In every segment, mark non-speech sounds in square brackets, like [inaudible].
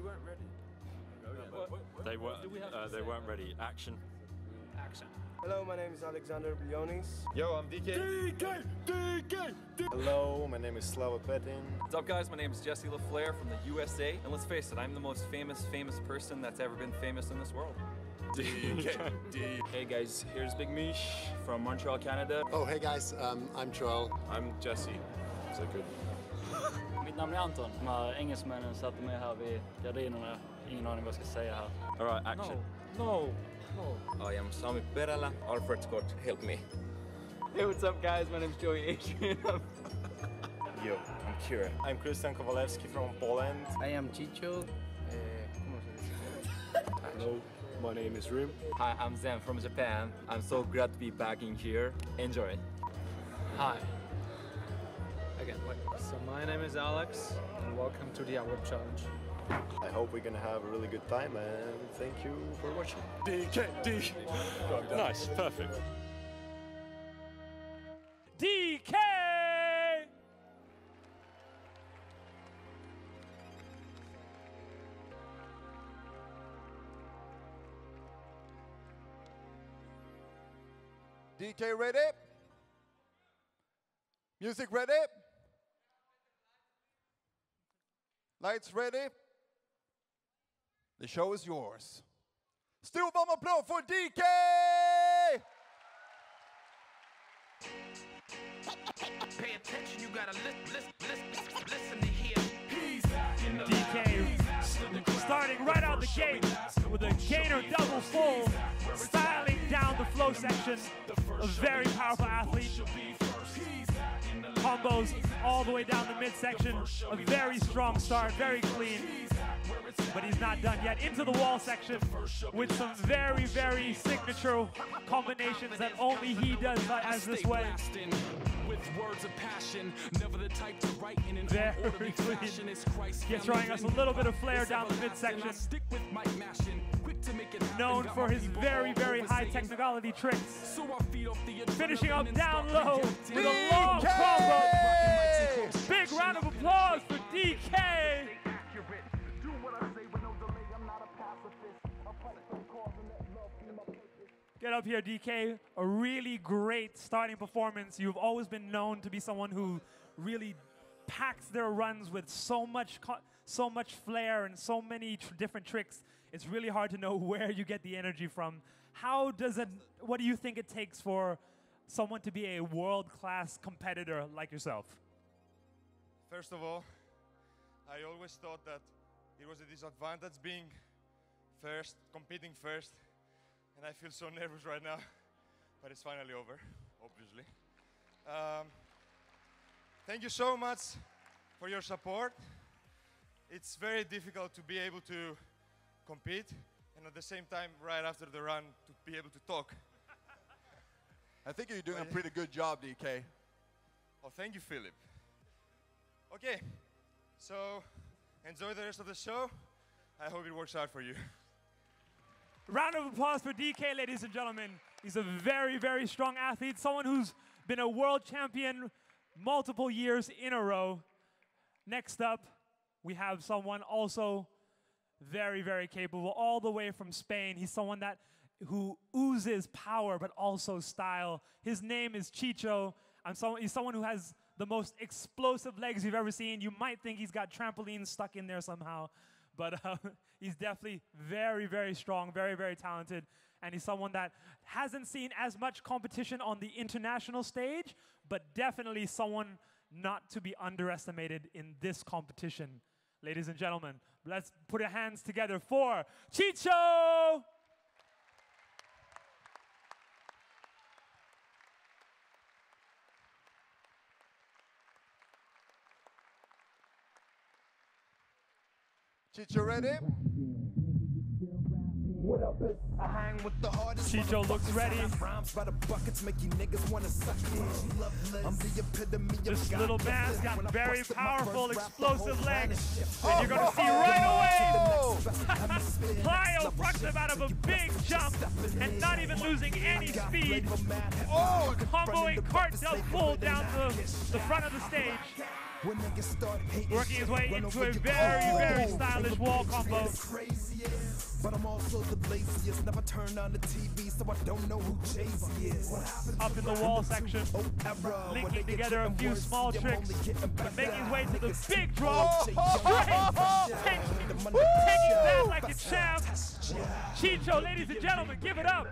we weren't ready. They weren't. Uh, they weren't ready. Action. Action. Hello, my name is Alexander Blionis. Yo, I'm DK. DK, DK. Hello, my name is Slava Petin. What's up, guys? My name is Jesse LaFleur from the USA. And let's face it, I'm the most famous, famous person that's ever been famous in this world. [laughs] DK. Hey, guys, here's Big Mish from Montreal, Canada. Oh, hey guys, um, I'm Joel. I'm Jesse. Is that good? Mitt namn är Anton. De här engelsmännen satte mig här vid gardinerna. Ingen aning vad jag ska säga här. All right, action. No. No. No. I am Sami Perälä. Alfred Scott, help me. Hey, what's up guys? My name's Joey Adrian. [laughs] Yo, I'm Kira. I'm Christian Kowalewski from Poland. I am Chicho. Eh, ¿Cómo se dice? Hello, my name is Rim. Hi, I'm Zen from Japan. I'm so glad to be back in here. Enjoy. Hi. Again. So my name is Alex and welcome to the AirWipp Challenge. I hope we're gonna have a really good time and thank you for watching. DK, DK. Nice, perfect. DK! DK ready? Music ready? Lights ready? The show is yours. Stor varm applåd för DK! Pay attention, you gotta listen, listen, listen, listen to hear. DK starting right out the gate with a gainer double full, styling down the flow section. A very powerful athlete. Combos all the way down the midsection. A very strong start, very clean. But he's not done yet. Into the wall section with some very, very signature combinations that only he does as this way. With words of passion, never the type to write in an Very orderly fashion. It's Christ He's showing us a little bit of flair down the midsection. Stick with Mike mashing, quick to make it Known for his very, very high technicality tricks. So I feed off the Finishing up down low with a long combo. Big round of applause for DK. Do what I say with no delay. I'm not a pacifist. I fight for the cause and let love be my purpose. Get up here, DK. A really great starting performance. You've always been known to be someone who really packs their runs with so much, so much flair and so many tr- different tricks. It's really hard to know [laughs] where you get the energy from. How does it? What do you think it takes for someone to be a world-class competitor like yourself? First of all, I always thought that it was a disadvantage being first, competing first, and I feel so [laughs] nervous right now, but it's finally over, obviously. Um, thank you so much for your support. It's very difficult to be able to compete and at the same time, right after the run, to be able to talk. I think you're doing a uh, pretty good job, DK. Oh, thank you, Filip. Okay, so enjoy the rest of the show. I hope it works out for you. Round of applause for DK, ladies and gentlemen. He's a very, very strong athlete, someone who's been a world champion multiple years in a row. Next up, we have someone also very, very capable, all the way from Spain. He's someone that who oozes power but also style. His name is Chicho. I'm so, he's someone who has the most explosive legs you've ever seen. You might think he's got trampolines stuck in there somehow, but uh, [laughs] he's definitely very, very strong, very, very talented. And he's someone that hasn't seen as much competition on the international stage, but definitely someone not to be underestimated in this competition. Ladies and gentlemen, let's put our hands together for Chicho! Chicho ready? What up, I hang with the hardest. Chicho looks ready. Rhymes by the buckets make you niggas wanna suck it. I'm the epitome of This little man's gifted. got very powerful, first rap, the explosive legs. And you're gonna see right [laughs] away. [laughs] Plyo fucks him out of a big jump and not even losing any speed. Oh, comboing cartwheel full down the, the front of the stage. When niggas start hating Working his way into a very, very Oh, stylish wall combo. But I'm also the laziest. Never turn on the TV, so I don't know who Jay-Z is. What happened Up in the wall section, oh linking together a few small tricks, but making his way to the big taking taking that like a champ. Chicho, ladies and gentlemen, give it up.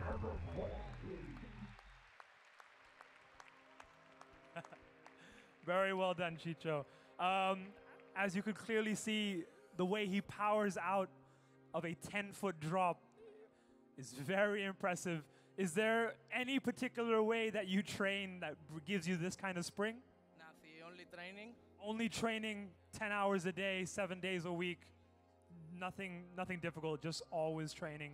Very well done, Chicho. Um, as you could clearly see, the way he powers out of a 10 foot drop is very impressive. Is there any particular way that you train that gives you this kind of spring? Nothing, only training. Only training 10 hours a day, seven days a week. Nothing, nothing difficult, just always training.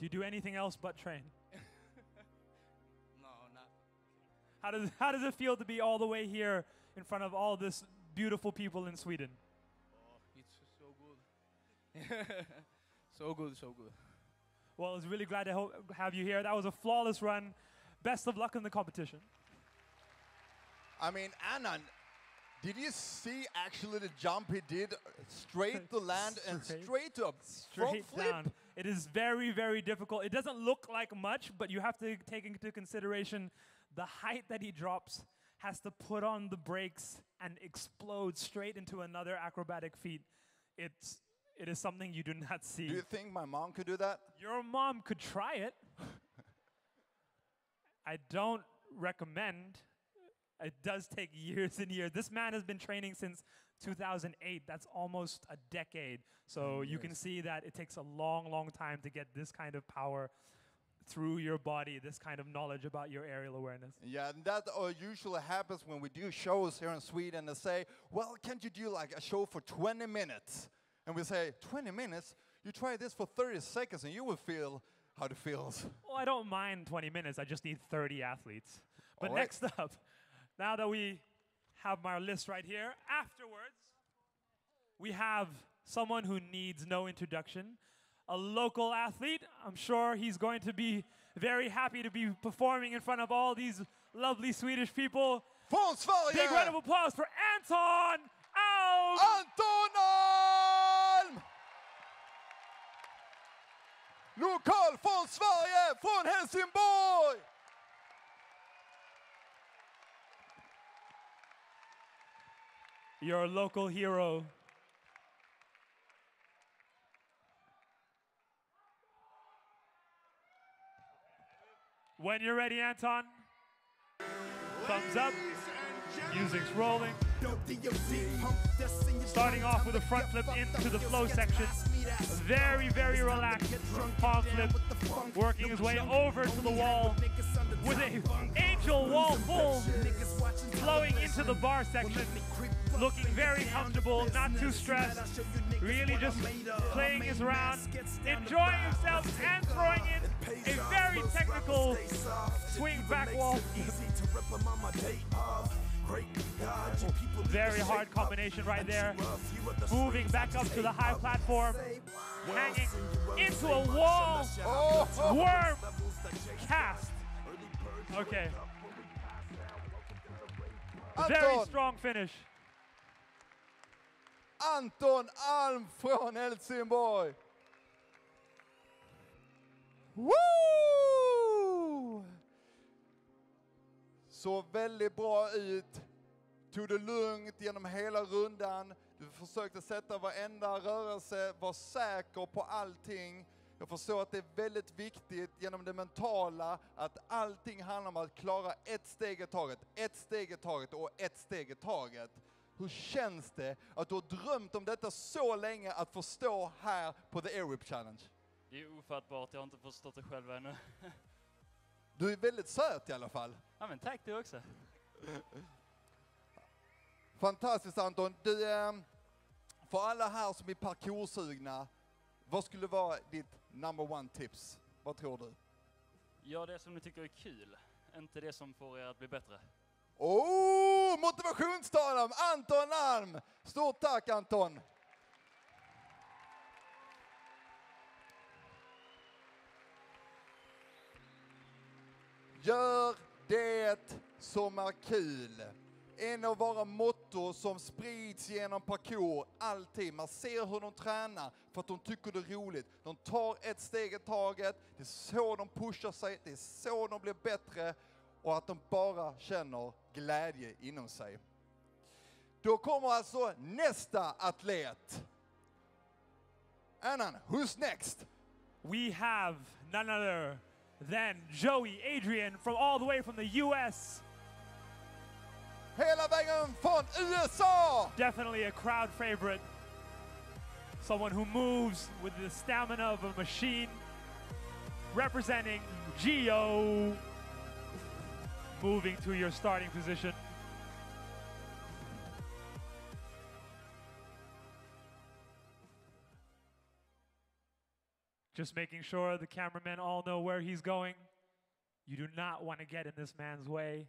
Do you do anything else but train? [laughs] [laughs] No, not. How does, how does it feel to be all the way here in front of all this beautiful people in Sweden? Oh, it's so good. [laughs] so good, so good. Well, I was really glad to ho- have you here. That was a flawless run. Best of luck in the competition. I mean, Anand, did you see actually the jump he did straight to [laughs] land and Straight- straight to a front straight flip? down. It is very, very difficult. It doesn't look like much, but you have to take into consideration the height that he drops has to put on the brakes and explode straight into another acrobatic feat. It's it is something you do not see. Do you think my mom could do that? Your mom could try it. [laughs] I don't recommend. It does take years and years. This man has been training since 2008. That's almost a decade. So you can see that it takes a long, long time to get this kind of power through your body, this kind of knowledge about your aerial awareness. Yeah, and that uh, usually happens when we do shows here in Sweden. They say, well, can't you do like a show for 20 minutes? And we say, 20 minutes? You try this for 30 seconds and you will feel how it feels. Well, I don't mind 20 minutes. I just need 30 athletes. But right. next [laughs] up, now that we have my list right here, afterwards, we have someone who needs no introduction, a local athlete. I'm sure he's going to be very happy to be performing in front of all these lovely Swedish people. Sverige! Big round of applause for Anton Alm! Anton Alm! Lokal från Sverige, från Helsingborg! Your local hero. When you're ready, Anton. Thumbs up. Music's rolling. Starting off with a front flip into the flow section. Very, very relaxed palm flip. Working his way over to the wall with a angel wall full. Flowing into the bar section. Looking very comfortable, not too stressed. Really just playing his round, enjoying himself, and throwing in a very technical swing back wall. Very hard combination right there. Moving back up to the high platform, hanging into a wall. Worm cast. Okay. Very strong finish. Anton Alm från Helsingborg. Woo! Såg väldigt bra ut. Tog det lugnt genom hela rundan. Du försökte sätta varenda rörelse, var säker på allting. Jag förstår att det är väldigt viktigt genom det mentala att allting handlar om att klara ett steg i taget, ett steg i taget och ett steg i taget. Hur känns det att du har drömt om detta så länge att få stå här på The Airwhip Challenge? Det är ofattbart, jag har inte förstått det själv ännu. [laughs] Du är väldigt söt i alla fall. Ja men tack du också. Fantastiskt Anton. Du, ehm, för alla här som är parkoursugna, vad skulle vara ditt number one tips? Vad tror du? Gör det som ni tycker är kul, inte det som får er att bli bättre. Oh, motivationstalaren Anton Alm! Stort tack Anton! Gör det som är kul. en av våra motto som sprids genom parkour alltid. Man ser hur de tränar för att de tycker det är roligt. De tar ett steg i taget, det är så de pushar sig, det är så de blir bättre och att de bara känner glädje inom sig. Då kommer alltså nästa atlet. Annan, who's next? We have none other than Joey Adrian from all the way from the US. Hela vägen från USA! Definitely a crowd favorite. Someone who moves with the stamina of a machine. Representing Geo. Moving to your starting position. Just making sure the cameramen all know where he's going. You do not want to get in this man's way.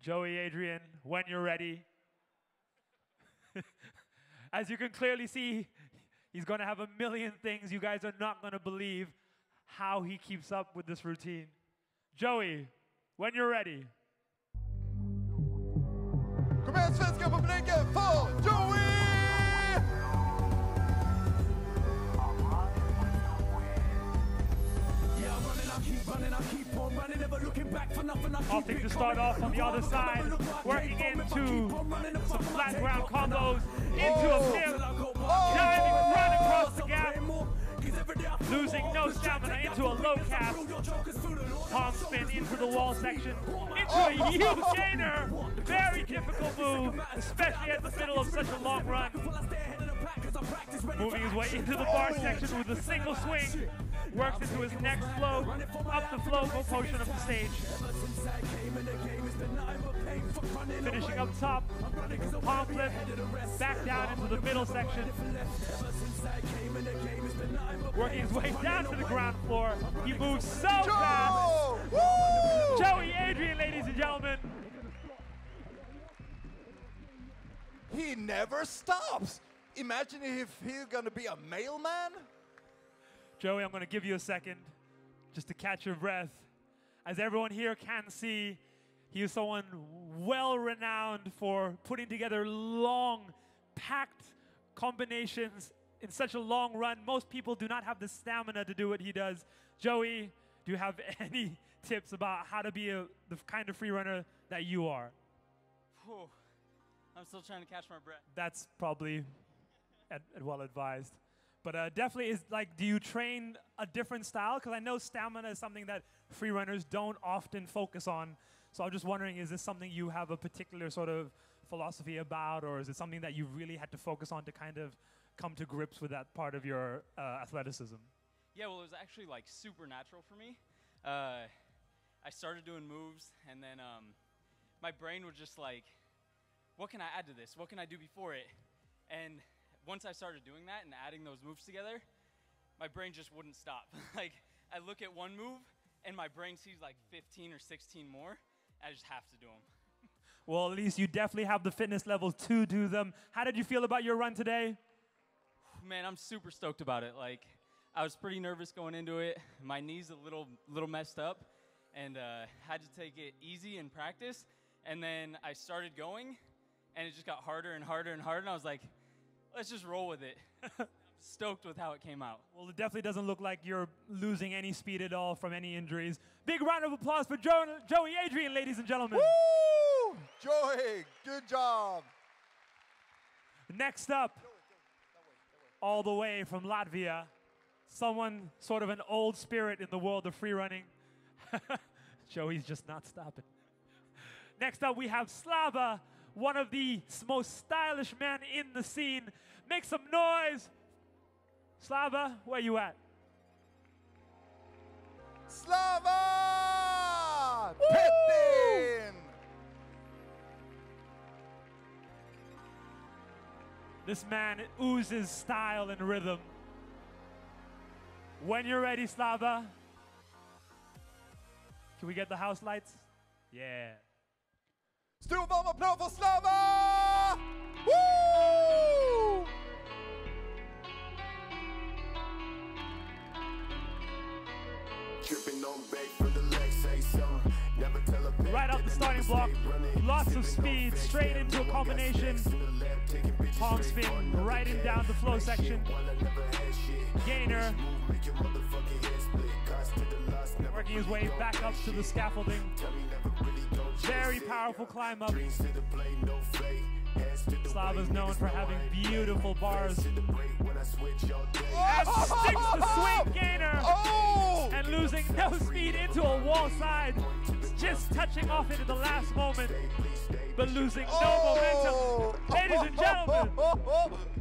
Joey Adrian, when you're ready. [laughs] As you can clearly see, he's going to have a million things you guys are not going to believe how he keeps up with this routine. Joey, when you're ready. Igen svenska för Joey! Opting to start off on the other side, working into some flat ground combos, into a flip, diving right across the gap, losing no stamina into a low cast, palm spin into the wall section, into a huge gainer. Very difficult move, especially at the middle of such a long run. Moving his way into the bar section with a single swing, works into his next flow, up the flow portion of the stage. Finishing up top, palm flip, back down into the middle section. Working his way down to the ground floor. He moves so fast. Joey Adrian, ladies and gentlemen. He never stops. Imagine if he's gonna be a mailman. Joey, I'm going to give you a second just to catch your breath. As everyone here can see, he is someone well renowned for putting together long, packed combinations in such a long run. Most people do not have the stamina to do what he does. Joey, do you have [laughs] any tips about how to be a, the kind of free runner that you are? Whew. I'm still trying to catch my breath. That's probably [laughs] ad- well advised. But uh, definitely is like, do you train a different style? Because I know stamina is something that free runners don't often focus on. So I'm just wondering, is this something you have a particular sort of philosophy about, or is it something that you really had to focus on to kind of come to grips with that part of your uh, athleticism? Yeah, well, it was actually like supernatural for me. Uh, I started doing moves, and then um, my brain was just like, what can I add to this? What can I do before it? And once I started doing that and adding those moves together, my brain just wouldn't stop. [laughs] like, I look at one move, and my brain sees like 15 or 16 more. I just have to do them. [laughs] Well, at least you definitely have the fitness level to do them. How did you feel about your run today? [sighs] Man, I'm super stoked about it. Like, I was pretty nervous going into it. My knee's a little, little messed up, and uh, had to take it easy in practice. And then I started going, and it just got harder and harder and harder. And I was like, let's just roll with it. [laughs] Stoked with how it came out. Well, it definitely doesn't look like you're losing any speed at all from any injuries. Big round of applause for jo- Joey Adrian, ladies and gentlemen. Woo! Joey, good job. Next up, all the way from Latvia, someone sort of an old spirit in the world of free running. [laughs] Joey's just not stopping. Next up, we have Slava, one of the most stylish men in the scene. Make some noise. Slava, where you at? Slava! Petin! This man oozes style and rhythm. When you're ready, Slava. Can we get the house lights? Yeah. Stor varm applåd för Slava! Woo! Tripping on the legs, say something. lots of speed, straight into a combination. Palm spin, right in down the flow section. Gainer. Working his way back up to the scaffolding. Very powerful climb up. Slava's known for having beautiful bars. And sticks the oh! swing gainer. Oh! And losing no speed into a wall side. Just touching off into the last moment. But losing no momentum. Oh! Ladies and gentlemen. [laughs]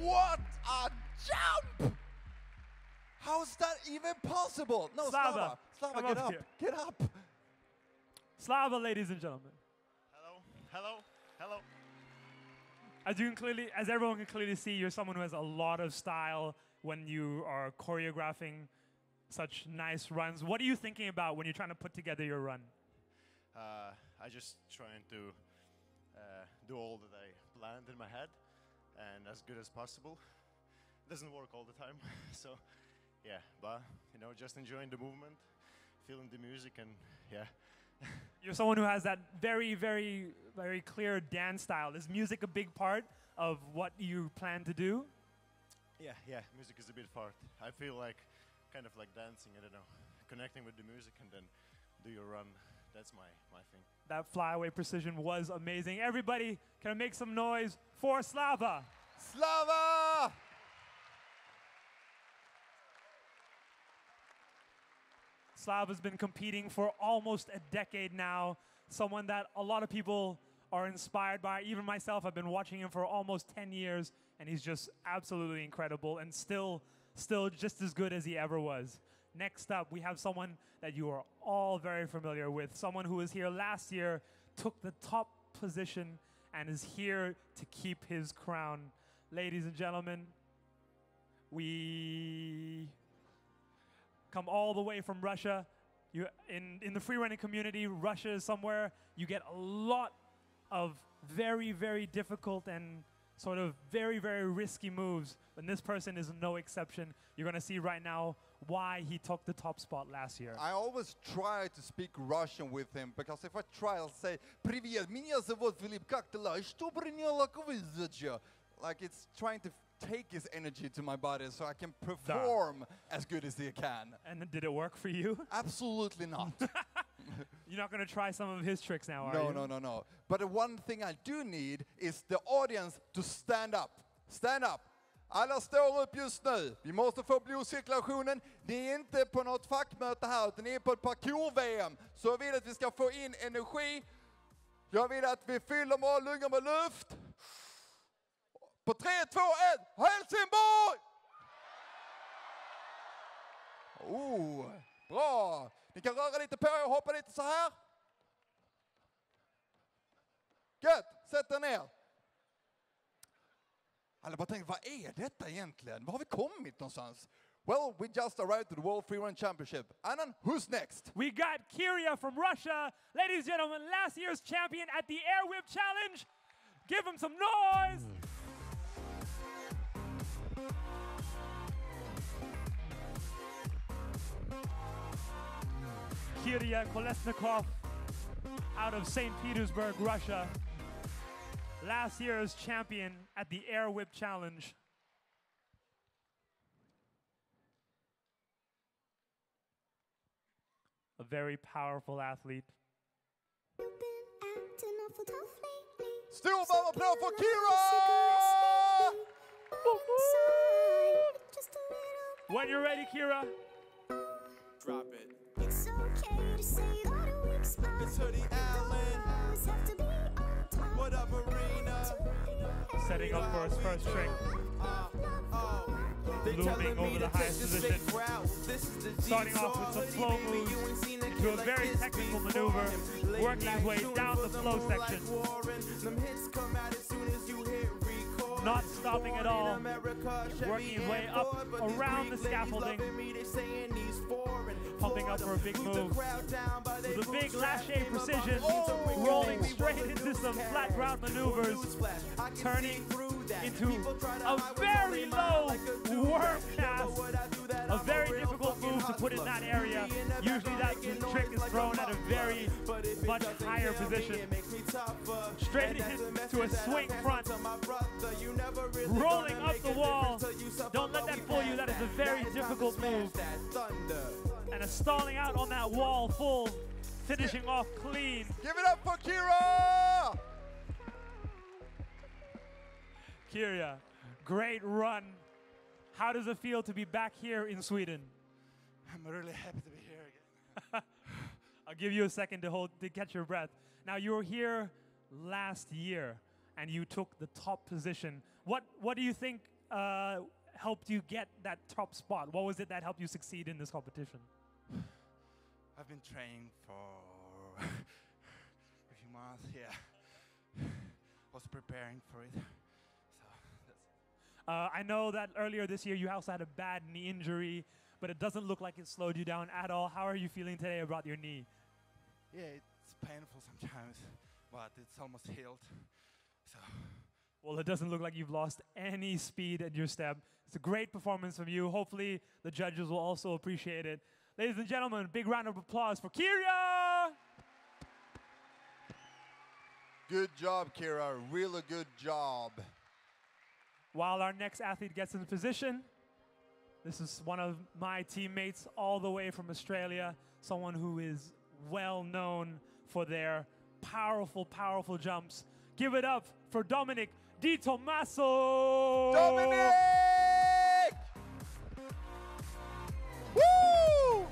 What a jump! How is that even possible? No, Slava, Slava. Slava, get up up. Get up. Slava, ladies and gentlemen. Hello, hello, hello. As you can clearly, as everyone can clearly see, you're someone who has a lot of style when you are choreographing such nice runs. What are you thinking about when you're trying to put together your run? Uh, I just trying to uh, do all that I planned in my head and as good as possible. It Doesn't work all the time, [laughs] so yeah. But you know, just enjoying the movement, feeling the music, and yeah. [laughs] You're someone who has that very, very, very clear dance style. Is music a big part of what you plan to do? Yeah, yeah. Music is a big part. I feel like kind of like dancing. I don't know, connecting with the music and then do your run. That's my my thing. That flyaway precision was amazing. Everybody, can I make some noise for Slava? Slava! Slava's been competing for almost a decade now. Someone that a lot of people are inspired by. Even myself, I've been watching him for almost 10 years, and he's just absolutely incredible and still, still just as good as he ever was. Next up, we have someone that you are all very familiar with. Someone who was here last year, took the top position, and is here to keep his crown. Ladies and gentlemen, we come all the way from Russia. You in in the free running community, Russia is somewhere you get a lot of very very difficult and sort of very very risky moves. And this person is no exception. You're going to see right now why he took the top spot last year. I always try to speak Russian with him because if I try, I'll say "Привет, меня зовут Филипп, как дела? Что приняло Like it's trying to take his energy to my body so I can perform as good as he can. And did it work for you? [laughs] Absolutely not. [laughs] You're not going to try some of his tricks now, are no, you? no, no, no. But the one thing I do need is the audience to stand up. Stand up. Alla står upp just nu. Vi måste få blodcirkulationen. Ni är inte på något fackmöte här, utan ni är på ett parkour-VM. Så jag vill att vi ska få in energi. Jag vill att vi fyller våra lungor med luft. På 3, 2, 1, Helsingborg! Oh, bra! Ni kan röra lite på er och hoppa lite så här. Gött! Sätt er ner. Alla bara tänker, vad är detta egentligen? Var har vi kommit någonstans? Well, we just arrived to the World Freerun Championship. Annan, who's next? We got Kyria from Russia. Ladies and gentlemen, last year's champion at the Air Whip Challenge. Give him some noise. Kyria Kolesnikov out of St. Petersburg, Russia. Last year's champion at the Air Wipp Challenge. A very powerful athlete. Still Stor varm för Kira! When you're ready, Kira. Drop it. It's Hoodie Allen. What up, Marina? Setting up for his first trick. Looming over the highest position. Starting off with some flow moves to a very technical maneuver, working his way down the flow section. Not stopping at all, working his way up around the scaffolding, pumping up for a big move. With a big lache precision, rolling straight into some flat ground maneuvers, turning into a very low worm cast A very difficult move to put in that area. Usually that trick is thrown at a very much higher position. Straight into a swing front. Rolling up the wall. Don't let that fool you. That is a very difficult move. And a stalling out on that wall full. Finishing off clean. Give it up for Kira! Kyria, great run. How does it feel to be back here in Sweden? I'm really happy to be here again. [laughs] I'll give you a second to hold to catch your breath. Now you were here last year and you took the top position. What what do you think uh, helped you get that top spot? What was it that helped you succeed in this competition? I've been training for [laughs] a few months. Yeah, [sighs] I was preparing for it. So that's Uh, I know that earlier this year you also had a bad knee injury, but it doesn't look like it slowed you down at all. How are you feeling today about your knee? yeah, it's painful sometimes, but it's almost healed. So Well, it doesn't look like you've lost any speed in your step. It's a great performance from you. Hopefully, the judges will also appreciate it. Ladies and gentlemen, big round of applause for Kyria! Good job, Kira. Really good job. While our next athlete gets in position, this is one of my teammates all the way from Australia, someone who is well known for their powerful, powerful jumps. Give it up for Dominic Di Tommaso! Dominic! Woo!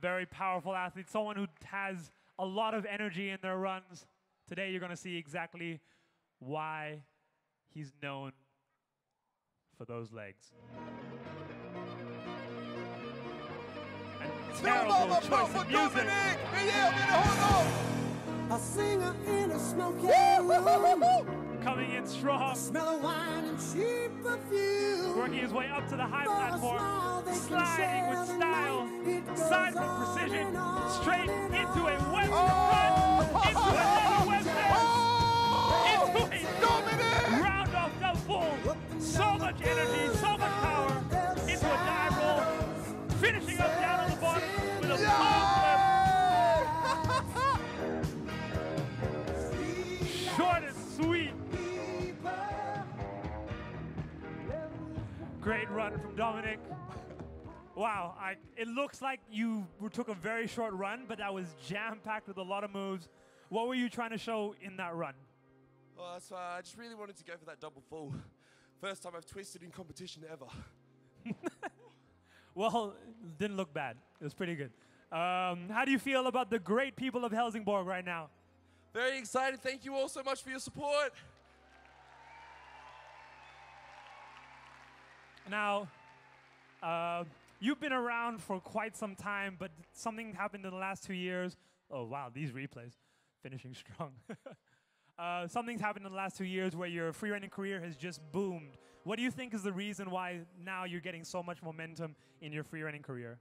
Very powerful athlete, someone who has a lot of energy in their runs. Today, you're going to see exactly why he's known for those legs. Terrible choice of music. Dominic! Vi ger det honom! A singer in a smoky room. Coming in strong. Smell of wine and cheap perfume. Working his way up to the high platform, smile they can sliding with style, night. It with precision, straight into a on. webster run, into another webster, Oh! into a round off double. So much energy, so much power, into a dive roll, finishing up down on the Short and sweet. Great run from Dominic. Wow, I, it looks like you took a very short run, but that was jam-packed with a lot of moves. What were you trying to show in that run? Oh, so I just really wanted to go for that double full. First time I've twisted in competition ever. [laughs] Well, didn't look bad. It was pretty good. Um, how do you feel about the great people of Helsingborg right now? Very excited. Thank you all so much for your support. Now, uh, you've been around for quite some time, but something happened in the last two years. Oh, wow, these replays finishing strong. [laughs] uh, something's happened in the last two years where your free running career has just boomed. What do you think is the reason why now you're getting so much momentum in your free running career?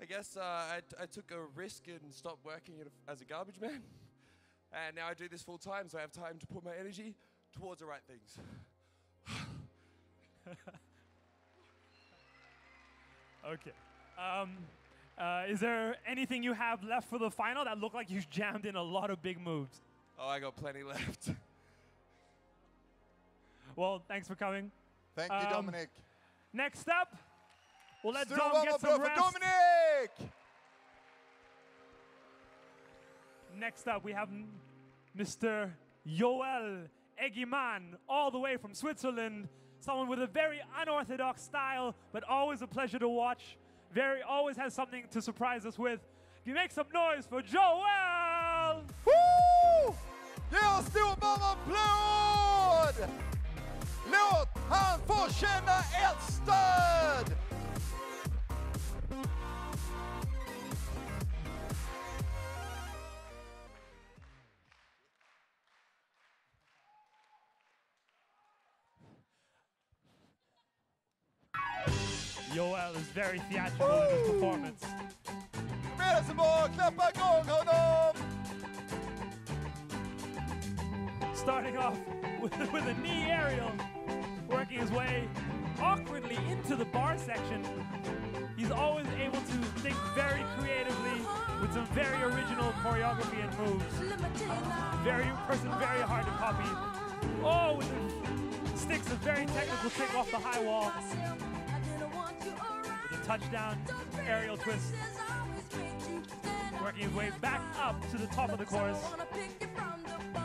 I guess uh, I, I took a risk and stopped working as a garbage man. [laughs] And now I do this full time, so I have time to put my energy towards the right things. [laughs] Okay. Um, uh, is there anything you have left for the final that looked like you jammed in a lot of big moves? Oh, I got plenty [laughs] left. Well, thanks for coming. Thank you, Um, Dominic. Next up, we'll let Stor Dom get applåd some för rest. Dominic! Next up, we have Mr. Joel Egiman, all the way from Switzerland. Someone with a very unorthodox style, but always a pleasure to watch. Very, always has something to surprise us with. You make some noise for Joel? Woo! Oss stor varm applåd! Låt han få känna ert stöd! Yoel is very theatrical in his performance. Starting off with, with a knee aerial, working his way awkwardly into the bar section. He's always able to think very creatively with some very original choreography and moves. Very person, very hard to copy. Oh, with the sticks a very technical trick off the high wall. Touchdown aerial twist. Working his way back up to the top of the course.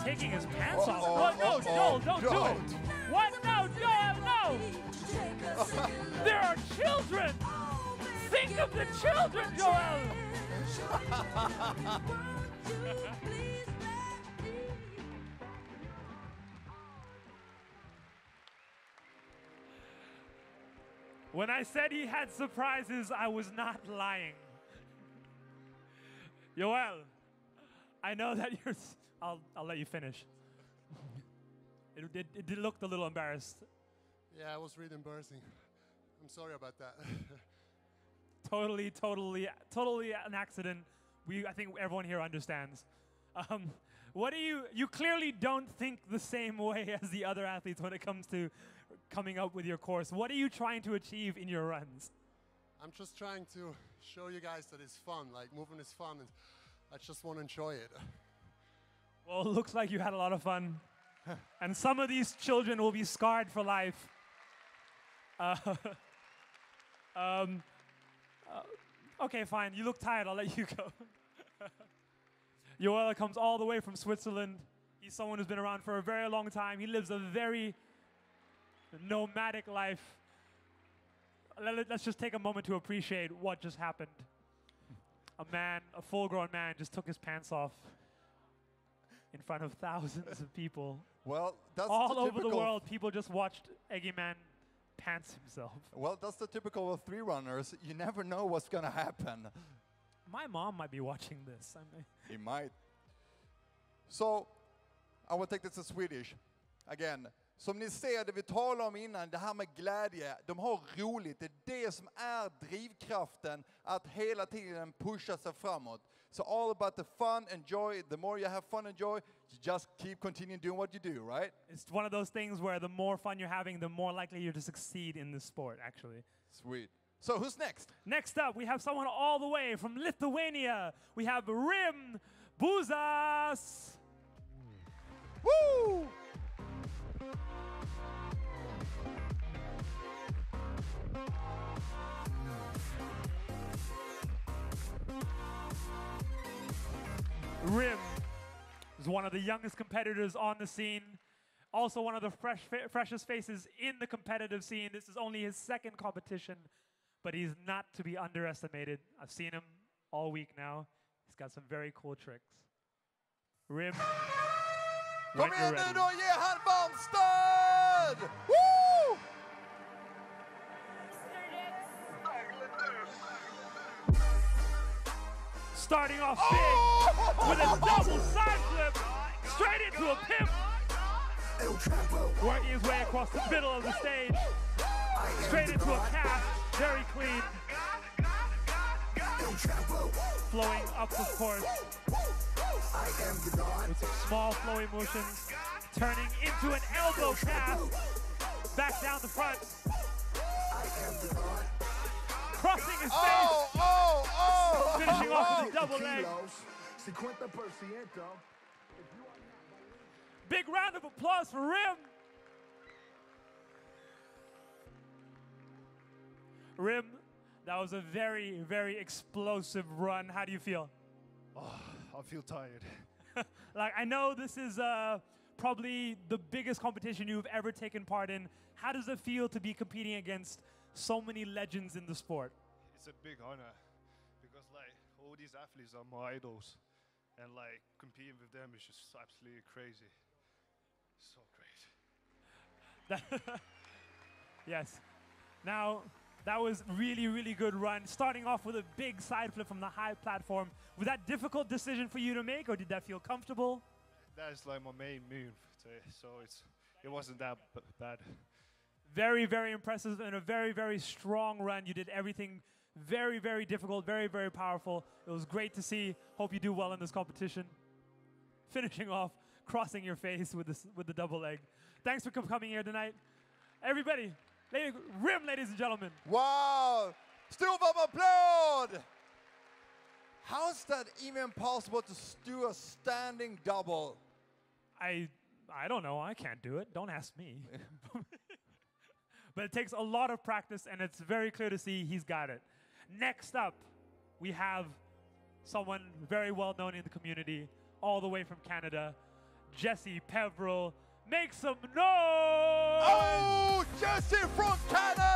Taking his pants off. What? No, uh-oh, Joel, don't, do don't. it. What? No, Joel, no. there are children. Think of the children, Joel. [laughs] [laughs] When I said he had surprises, I was not lying. Joel, I know that you're. s- I'll, I'll let you finish. It, it, it looked a little embarrassed. Yeah, it was really embarrassing. I'm sorry about that. [laughs] Totally, totally, totally an accident. We, I think everyone here understands. Um, what do you? You clearly don't think the same way [laughs] as the other athletes when it comes to coming up with your course. What are you trying to achieve in your runs? I'm just trying to show you guys that it's fun. Like moving is fun, and I just want to enjoy it. [laughs] Well, it looks like you had a lot of fun. [laughs] and some of these children will be scarred for life. Uh, [laughs] um, uh, okay, fine. You look tired. I'll let you go. Joel comes all the way from Switzerland. He's someone who's been around for a very long time. He lives a very nomadic life. Let- Let's just take a moment to appreciate what just happened. A man, a full grown man, just took his pants off in front of thousands of people. Well, that's all the over the world. People just watched Eggy Man pants himself. Well, that's the typical of three runners. You never know what's gonna happen. My mom might be watching this. I mean, He might. So, I will take this to Swedish. Again. Som ni ser, det vi talade om innan, det här med glädje. De har roligt. Det är det som är drivkraften att hela tiden pusha sig framåt. So all about the fun and joy. The more you have fun and joy, you just keep continuing doing what you do, right? it's one of those things where the more fun you're having, the more likely you're to succeed in this sport, actually. Sweet. So who's next? Next up, we have someone all the way from Lithuania. We have Rim Buzas. Woo! Rim is one of the youngest competitors on the scene. Also, one of the fresh, freshest faces in the competitive scene. This is only his second competition, but he's not to be underestimated. I've seen him all week now. He's got some very cool tricks. Rim, Kom igen nu då, ge han varmt! Woo! Starting off big with a double side flip straight into a pimp. Working his way across the middle of the stage. Straight into a calf. Very clean. Flowing up the course. With some small flowing motions. Turning into an elbow calf. Back down the front. Crossing his face. Double leg. Big round of applause for Rim. Rim, that was a very, very explosive run. How do you feel? I feel tired. [laughs] Like, I know this is uh, probably the biggest competition you've ever taken part in. How does it feel to be competing against so many legends in the sport? It's a big honor because like all these athletes are my idols, and like competing with them is just absolutely crazy. So great. [laughs] yes. Now, that was really, really good run. Starting off with a big side flip from the high platform. Was that difficult decision for you to make, or did that feel comfortable? That's like my main move, so, so it's it wasn't that b- bad. Very, very impressive and a very, very strong run. You did everything very, very difficult, very, very powerful. It was great to see. Hope you do well in this competition. [laughs] Finishing off, crossing your face with, this, with the double leg. Thanks for coming here tonight. Everybody, lady, rim, ladies and gentlemen. Wow! Stor varm applåd! How's that even possible to do a standing double? I I don't know. I can't do it. Don't ask me. [laughs] [laughs] but it takes a lot of practice, and it's very clear to see he's got it. Next up, we have someone very well known in the community, all the way from Canada, Jesse Peveril. Make some noise! Oh, Jesse from Canada!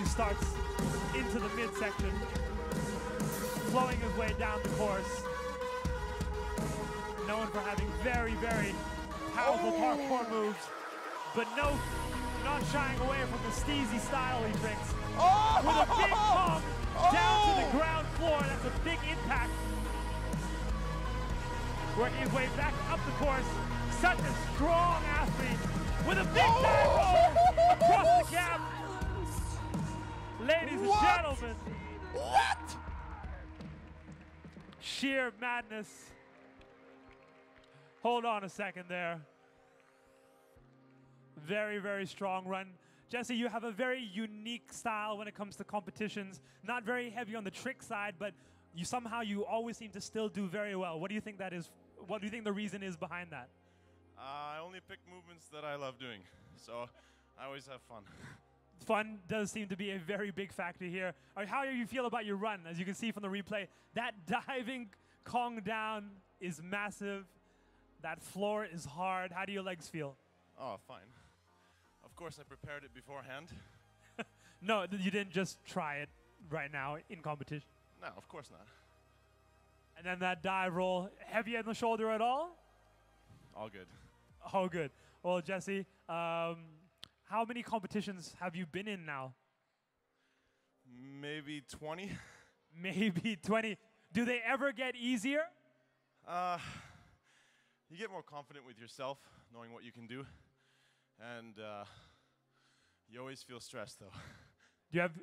Jesse starts into the midsection, flowing his way down the course. Known for having very, very powerful parkour moves, but no, not shying away from the steezy style he brings. Oh! With a big pump down to the oh! ground floor, that's a big impact. Working his way back up the course, such a strong athlete with a big oh! tackle across the gap. Ladies and gentlemen, What? sheer madness. Hold on a second there. Very, very strong run. Jesse, you have a very unique style when it comes to competitions. Not very heavy on the trick side, but you somehow you always seem to still do very well. What do you think that is? What do you think the reason is behind that? Uh, I only pick movements that I love doing, so I always have fun. [laughs] Fun does seem to be a very big factor here. Right, how do you feel about your run? As you can see from the replay, that [laughs] diving Kong down is massive. That floor is hard. How do your legs feel? Oh, fine. Of course, I prepared it beforehand. [laughs] No, you didn't just try it right now in competition. No, of course not. And then that dive roll, heavy on the shoulder at all? All good. All good. Well, Jesse, um, how many competitions have you been in now? Maybe 20. [laughs] Maybe 20. Do they ever get easier? Uh, you get more confident with yourself, knowing what you can do, and uh, you always feel stressed though. Do you have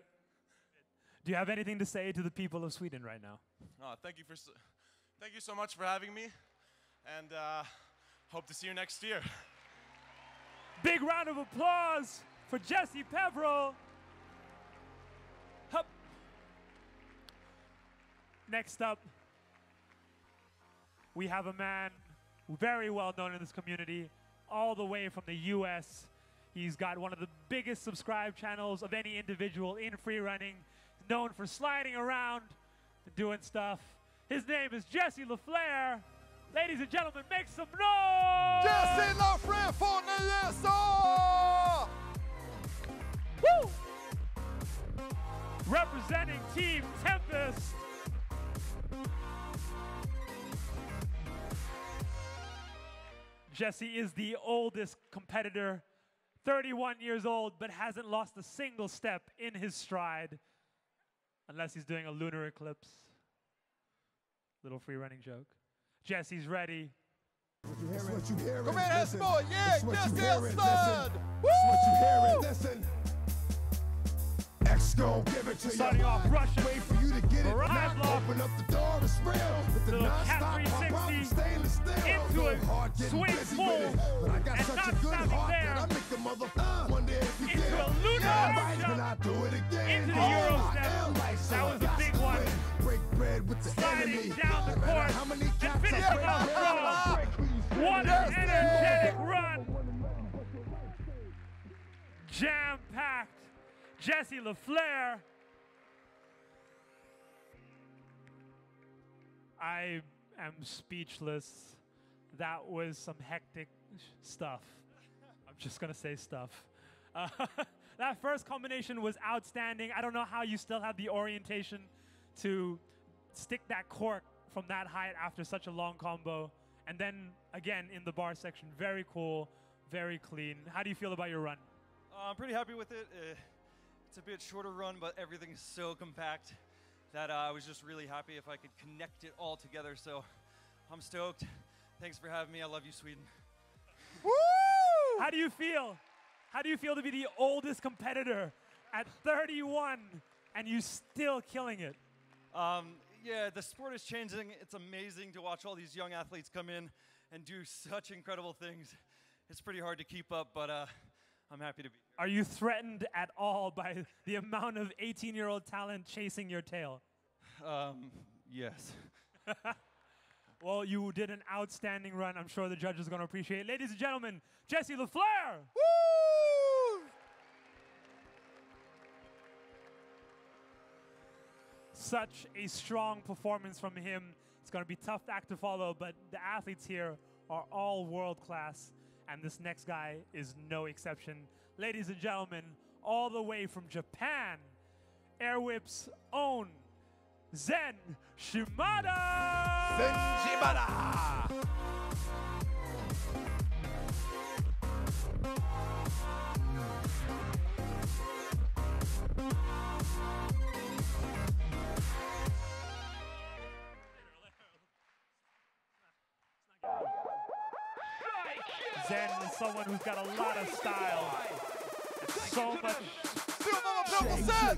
Do you have anything to say to the people of Sweden right now? Oh, thank you for, so, thank you so much for having me, and uh, hope to see you next year. Big round of applause for Jesse Peveril. Hup. Next up, we have a man very well known in this community, all the way from the US. He's got one of the biggest subscribe channels of any individual in free running, known for sliding around doing stuff. His name is Jesse LaFleur. Ladies and gentlemen, make some noise! Jesse LaFleur från USA! Woo! Representing Team Tempest. Jesse is the oldest competitor, 31 years old, but hasn't lost a single step in his stride, unless he's doing a lunar eclipse. Little free running joke. Jesse's ready. That's what you hearing. Kom igen Hesbo! Yeah! That's what you Jesse hearing. Hellstad! That's what you hearing. Listen. X gon' give it to Starting you. off Russian. Wait for you to get it. Barrage Now open up the door, it's real. With the Little cat non-stop 360 pop out, stainless steel. into Go a hard, getting swing busy full, with it. But I got and such a good heart there. that I make the mother uh, one day if you Into get a it. lunar Yeah, right, when I do it again. Into the Oh, Euro step. am right, so That was a big bread with the Sliding enemy. down the No court How many and caps I off strong. What Yes, an energetic run! Jam packed. Jesse LaFleur. I am speechless. That was some hectic stuff. I'm just going to say stuff. Uh, [laughs] that first combination was outstanding. I don't know how you still have the orientation to stick that cork from that height after such a long combo. And then again in the bar section, very cool, very clean. How do you feel about your run? Uh, I'm pretty happy with it. Uh, It's a bit shorter run, but everything is so compact that uh, I was just really happy if I could connect it all together. So I'm stoked. Thanks for having me. I love you, Sweden. How do you feel? How do you feel to be the oldest competitor at 31 and you still killing it? Um, yeah, the sport is changing. It's amazing to watch all these young athletes come in and do such incredible things. It's pretty hard to keep up, but uh, I'm happy to be. Are you threatened at all by the amount of 18 year old talent chasing your tail? Um, yes. [laughs] well, you did an outstanding run. I'm sure the judges are going to appreciate it. Ladies and gentlemen, Jesse LaFleur. Woo! Such a strong performance from him. It's going to be tough act to follow, but the athletes here are all world class, and this next guy is no exception. Ladies and gentlemen, all the way from Japan, AirWipp's own Zen Shimada! Zen Shimada! Someone who's got a lot of style. So much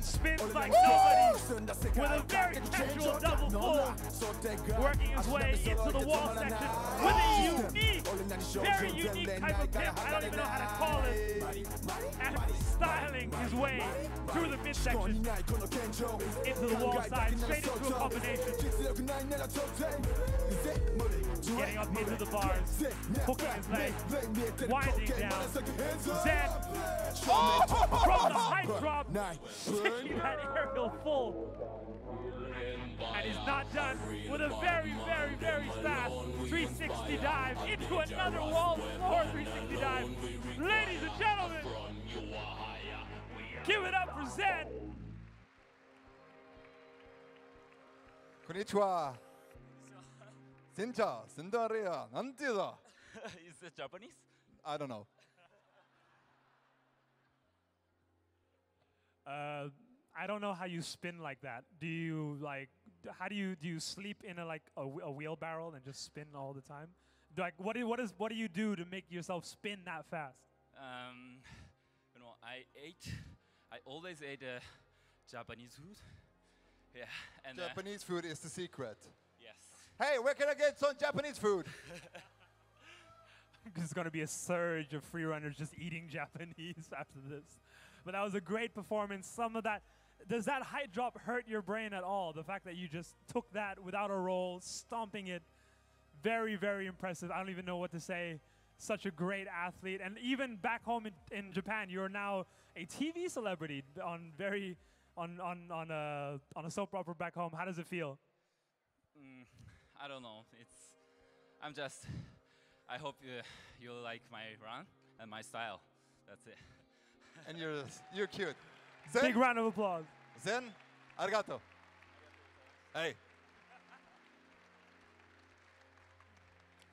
spins like nobody. With a very casual double full, working his way into the wall section with a unique, very unique type of pimp. I don't even know how to call it. And styling his way through the midsection. Into the wall side, straight into a combination. Getting up into the bars, hooking his leg, winding down. Zen oh! from the high drop, taking that aerial full. And he's not done with a very, very, very fast 360 dive into another wall floor 360 dive. Ladies and gentlemen, give it up for Zed. Konnichiwa. Sincha, Sindaria, Nantida. Is it Japanese? I don't know. Uh, I don't know how you spin like that. Do you like? How do you do? You sleep in a like a, a wheelbarrow and just spin all the time? Like what? Do, what is? What do you do to make yourself spin that fast? Um, you know, I ate, I always ate uh, Japanese food. Yeah, and uh, Japanese food is the secret. Yes. Hey, where can I get some Japanese food? [laughs] There's going to be a surge of free runners just eating Japanese [laughs] after this. But that was a great performance. Some of that. Does that height drop hurt your brain at all? The fact that you just took that without a roll, stomping it. Very, very impressive. I don't even know what to say. Such a great athlete. And even back home in, in Japan, you're now a TV celebrity on very on on on a on a soap opera back home. How does it feel? Mm, I don't know. It's, I'm just, I hope you, you like my run and my style. That's it. [laughs] and you're you're cute. Big round of applause. Zen, arigato. Hey,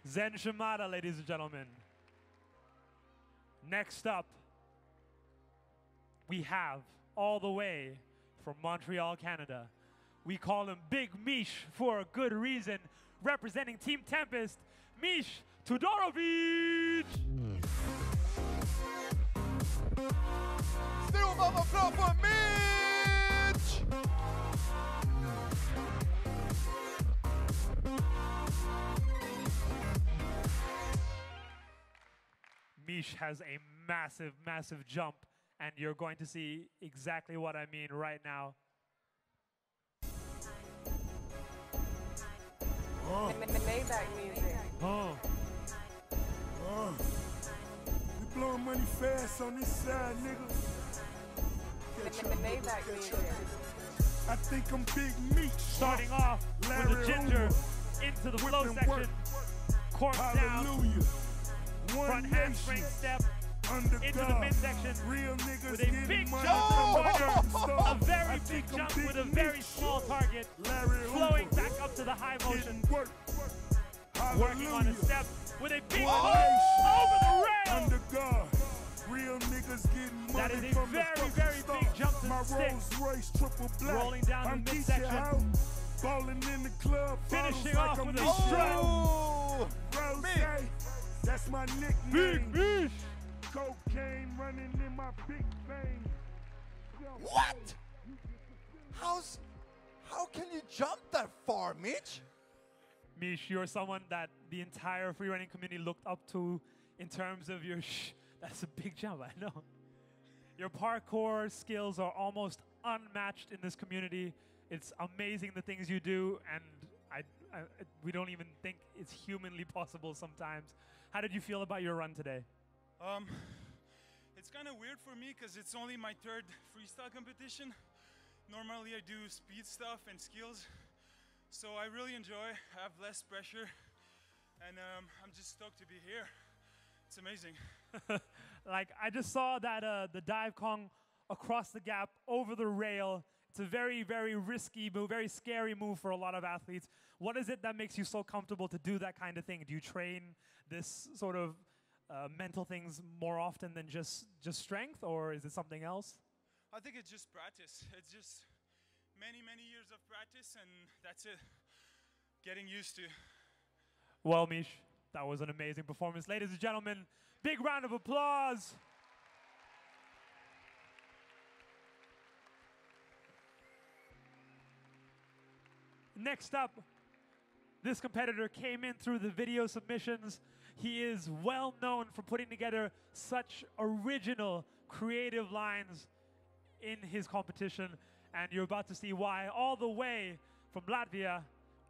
Zen Shimada, ladies and gentlemen. Next up, we have all the way from Montreal, Canada. We call him Big Mish for a good reason. Representing Team Tempest, Mish Todorovic! Applåd för Mitch! Mish has a massive, massive jump, and you're going to see exactly what I mean right now. Oh. Maybach music. Oh. Uh, we blowing money fast on this side, nigga. Catch up, nigga, Maybach music. I think I'm big meat. Starting off with Larry the ginger Hoover. into the Whip flow section. work. Cork down. Hallelujah. One Front handspring nation. step Into the midsection Real niggas with a big jump the the start. a very big jump big with a very small target, Larry flowing Hoover. back up to the high motion, Work. working on a step with a big push over the rail. Real niggas getting money That is a very, very start. big jump to My stick. Rolls Royce triple black. Rolling down I'm the midsection. Howe, Ballin' in the club. Finishing off like with a strut. Rose, that's my nickname. Big Cocaine running in my big veins. What? How's how can you jump that far, Mitch? Mish, you're someone that the entire free running community looked up to in terms of your. Sh- that's a big jump, I know. Your parkour skills are almost unmatched in this community. It's amazing the things you do, and I, I, we don't even think it's humanly possible sometimes. How did you feel about your run today? Um, it's kind of weird for me because it's only my third freestyle competition. Normally I do speed stuff and skills, so I really enjoy. I have less pressure, and um, I'm just stoked to be here. It's amazing. [laughs] like I just saw that uh, the dive Kong across the gap over the rail. It's a very, very risky move, very scary move for a lot of athletes. What is it that makes you so comfortable to do that kind of thing? Do you train this sort of uh, mental things more often than just just strength, or is it something else? I think it's just practice. [laughs] It's just many, many years of practice, and that's it. Getting used to. Well, Mish, that was an amazing performance, ladies and gentlemen. Big round of applause. Next up, this competitor came in through the video submissions. He is well known for putting together such original, creative lines in his competition, and you're about to see why. All the way from Latvia,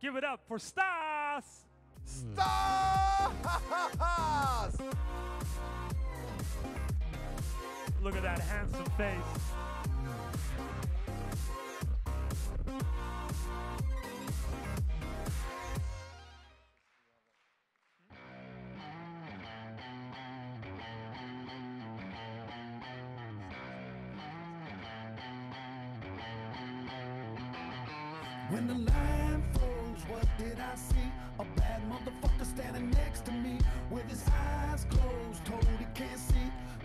give it up for Stas! Stas! [laughs] Look at that handsome face. Did I see? A bad motherfucker standing next to me with his eyes closed, told he can't see.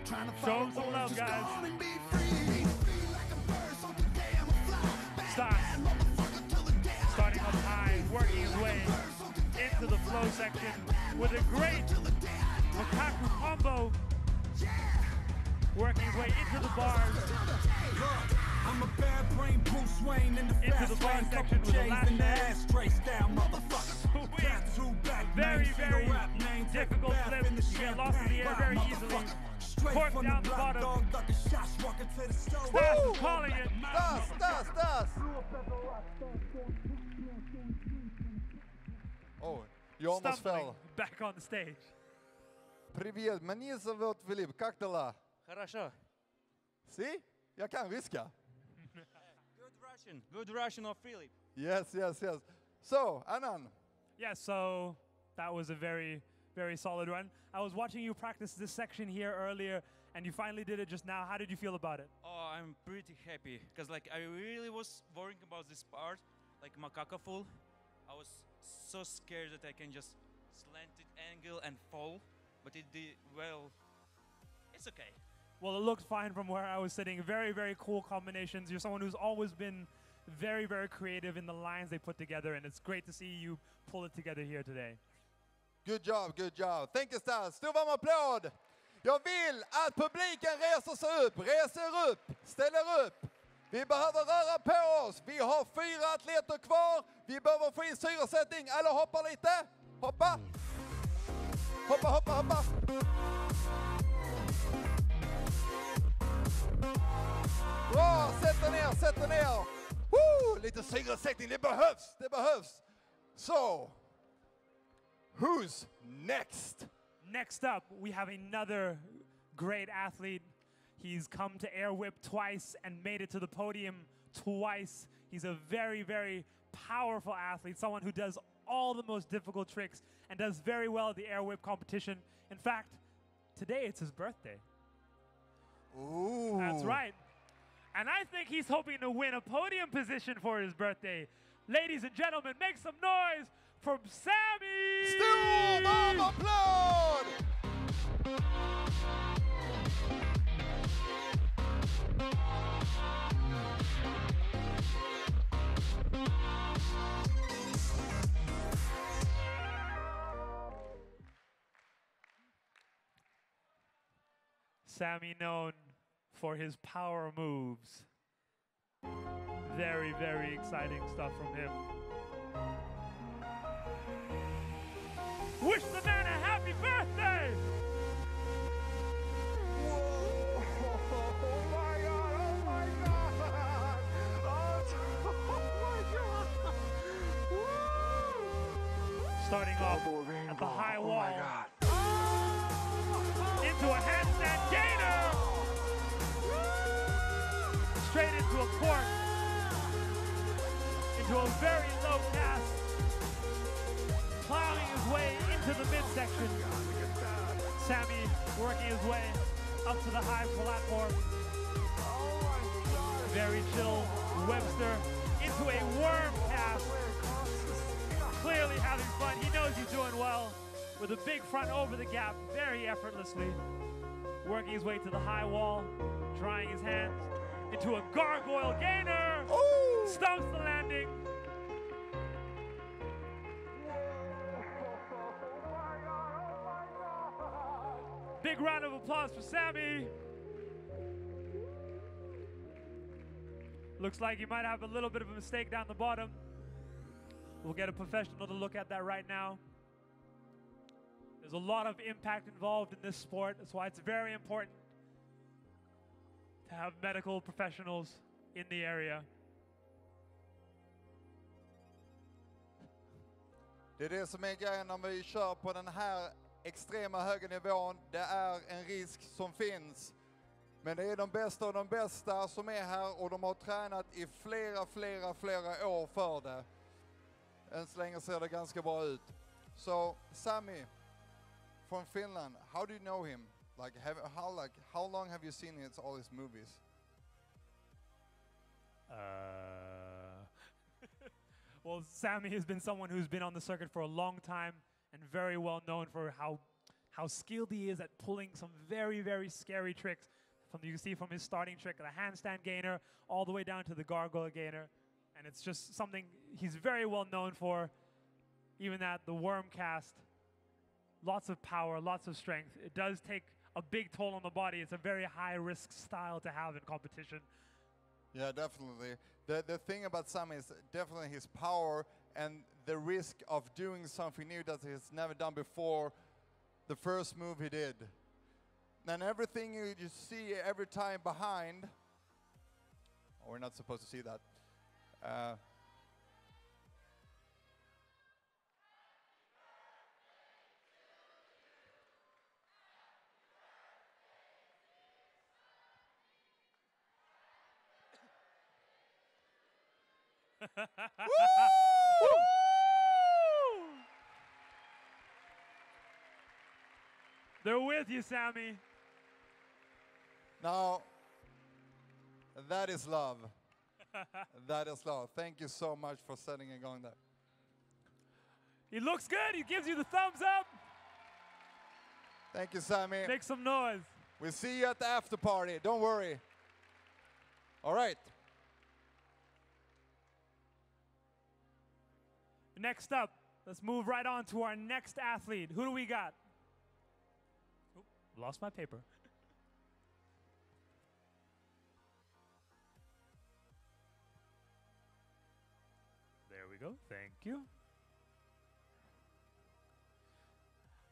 Trying to Show follow him some orders, love, guys. go and be free. Free like a bird, so today I'm a starting up high, working his way into the flow section with a great Lukaku combo. Working his way into the bars. I'm a bad brain Bruce Wayne in the Into fast the bar lane, section couple with a J's last in the shot. ashtray style, motherfucker. Path [laughs] through back Very, names, see the very rap name, take a difficult bath flip. in the You get lost in the air champagne, very ride, easily. motherfucker. Straight Torque from down the the block, bottom. dog, ducking shots, walking to the stove. Stas is calling it. Stas, Stas, Stas! Oh, you almost Stumbling fell. back on the stage. Привет, меня зовут Филипп. Как дела? Хорошо. See? Jag kan ryska. Good Russian. Good Russian of Filip. Yes, yes, yes. So, Anand, Yeah, so that was a very, very solid run. I was watching you practice this section here earlier, and you finally did it just now. How did you feel about it? Oh, I'm pretty happy because like I really was worrying about this part, like macaca full. I was so scared that I can just slant it angle and fall, but it did well. It's okay. Well, it looked fine from where I was sitting. Very, very cool combinations. You're someone who's always been very, very creative in the lines they put together, and it's great to see you pull it together here today. good job, good job. Thank you Stas. Stor varm applåd. Jag vill att publiken reser sig upp, reser upp, ställer upp. Vi behöver röra på oss. Vi har fyra atleter kvar. Vi behöver få in syresättning. Alla hoppar lite. Hoppa. Hoppa, hoppa, hoppa. Bra, sätt er ner, sätt er ner. Woo! Lite syresättning, det behövs, det behövs. So, who's next? Next up, we have another great athlete. He's come to Air Wipp twice and made it to the podium twice. He's a very, very powerful athlete, someone who does all the most difficult tricks and does very well at the Air Wipp competition. In fact, today it's his birthday. Ooh. That's right. And I think he's hoping to win a podium position for his birthday. Ladies and gentlemen, make some noise from Sammy! Stor varm applåd! Sammy known for his power moves. Very, very exciting stuff from him. Wish the man a happy birthday! Starting off at the high wall. Into a handstand gainer! Straight into a cork. Into a very low cast. Plowing his way into the midsection. Sammy working his way up to the high platform. Very chill. Webster into a worm cast. Clearly having fun. He knows he's doing well. With a big front over the gap, very effortlessly. Working his way to the high wall, drying his hands into a gargoyle gainer. Stumps the landing. Big round of applause for Sammy. Looks like he might have a little bit of a mistake down the bottom. We'll get a professional to look at that right now. There's a lot of impact involved in this sport. That's why it's very important to have medical professionals in the area. Det är det som är grejen när vi kör på den här extrema höga nivån. Det är en risk som finns. Men det är de bästa av de bästa som är här och de har tränat i flera, flera, flera år för det. Än så länge ser det ganska bra ut. So, Sami från Finland, how do you know him? Like, have, how, like, how long have you seen his, all his movies? Uh, [laughs] well, Sammy has been someone who's been on the circuit for a long time and very well known for how how skilled he is at pulling some very very scary tricks. From you can see from his starting trick, the handstand gainer, all the way down to the gargoyle gainer, and it's just something he's very well known for. Even that the worm cast, lots of power, lots of strength. It does take a big toll on the body. It's a very high risk style to have in competition. Yeah, definitely. The the thing about Sam is definitely his power and the risk of doing something new that he's never done before. The first move he did. And everything you, you see every time behind. Oh, we're not supposed to see that. Uh, They're with you, Sammy. Now, that is love. [laughs] that is love. Thank you so much for setting it going there. He looks good. He gives you the thumbs up. Thank you, Sammy. Make some noise. We'll see you at the after party. Don't worry. All right. Next up, let's move right on to our next athlete. Who do we got? Oop, lost my paper. There we go. Thank you.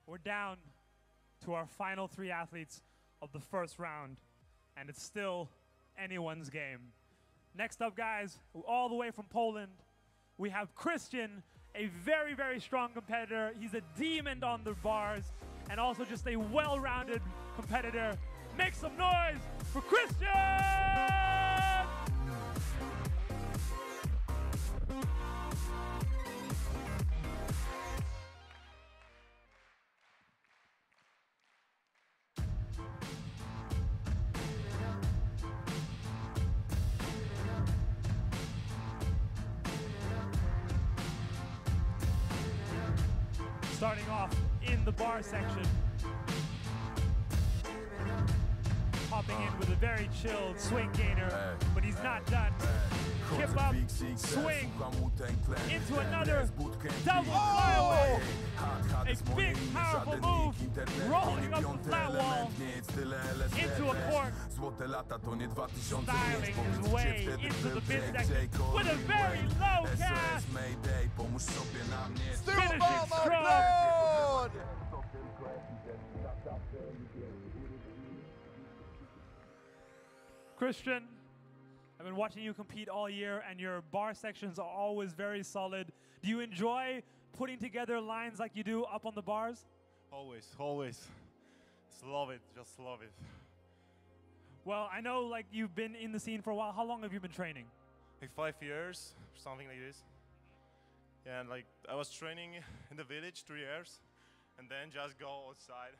We're down to our final three athletes of the first round, and it's still anyone's game. Next up, guys, all the way from Poland, we have Christian, a very, very strong competitor. He's a demon on the bars, and also just a well rounded competitor. Make some noise for Christian! The bar section. Hopping in with a very chilled swing gainer, but he's not done. Kip up, swing, into another double flyaway. A big, powerful move, rolling up the flat wall, into a cork. styling his way into the mid section with a very low cast. Finishing strong. Christian, I've been watching you compete all year, and your bar sections are always very solid. Do you enjoy putting together lines like you do up on the bars? Always, always. Just love it, just love it. Well, I know like you've been in the scene for a while. How long have you been training? Like five years, something like this. Yeah, and like I was training in the village three years, and then just go outside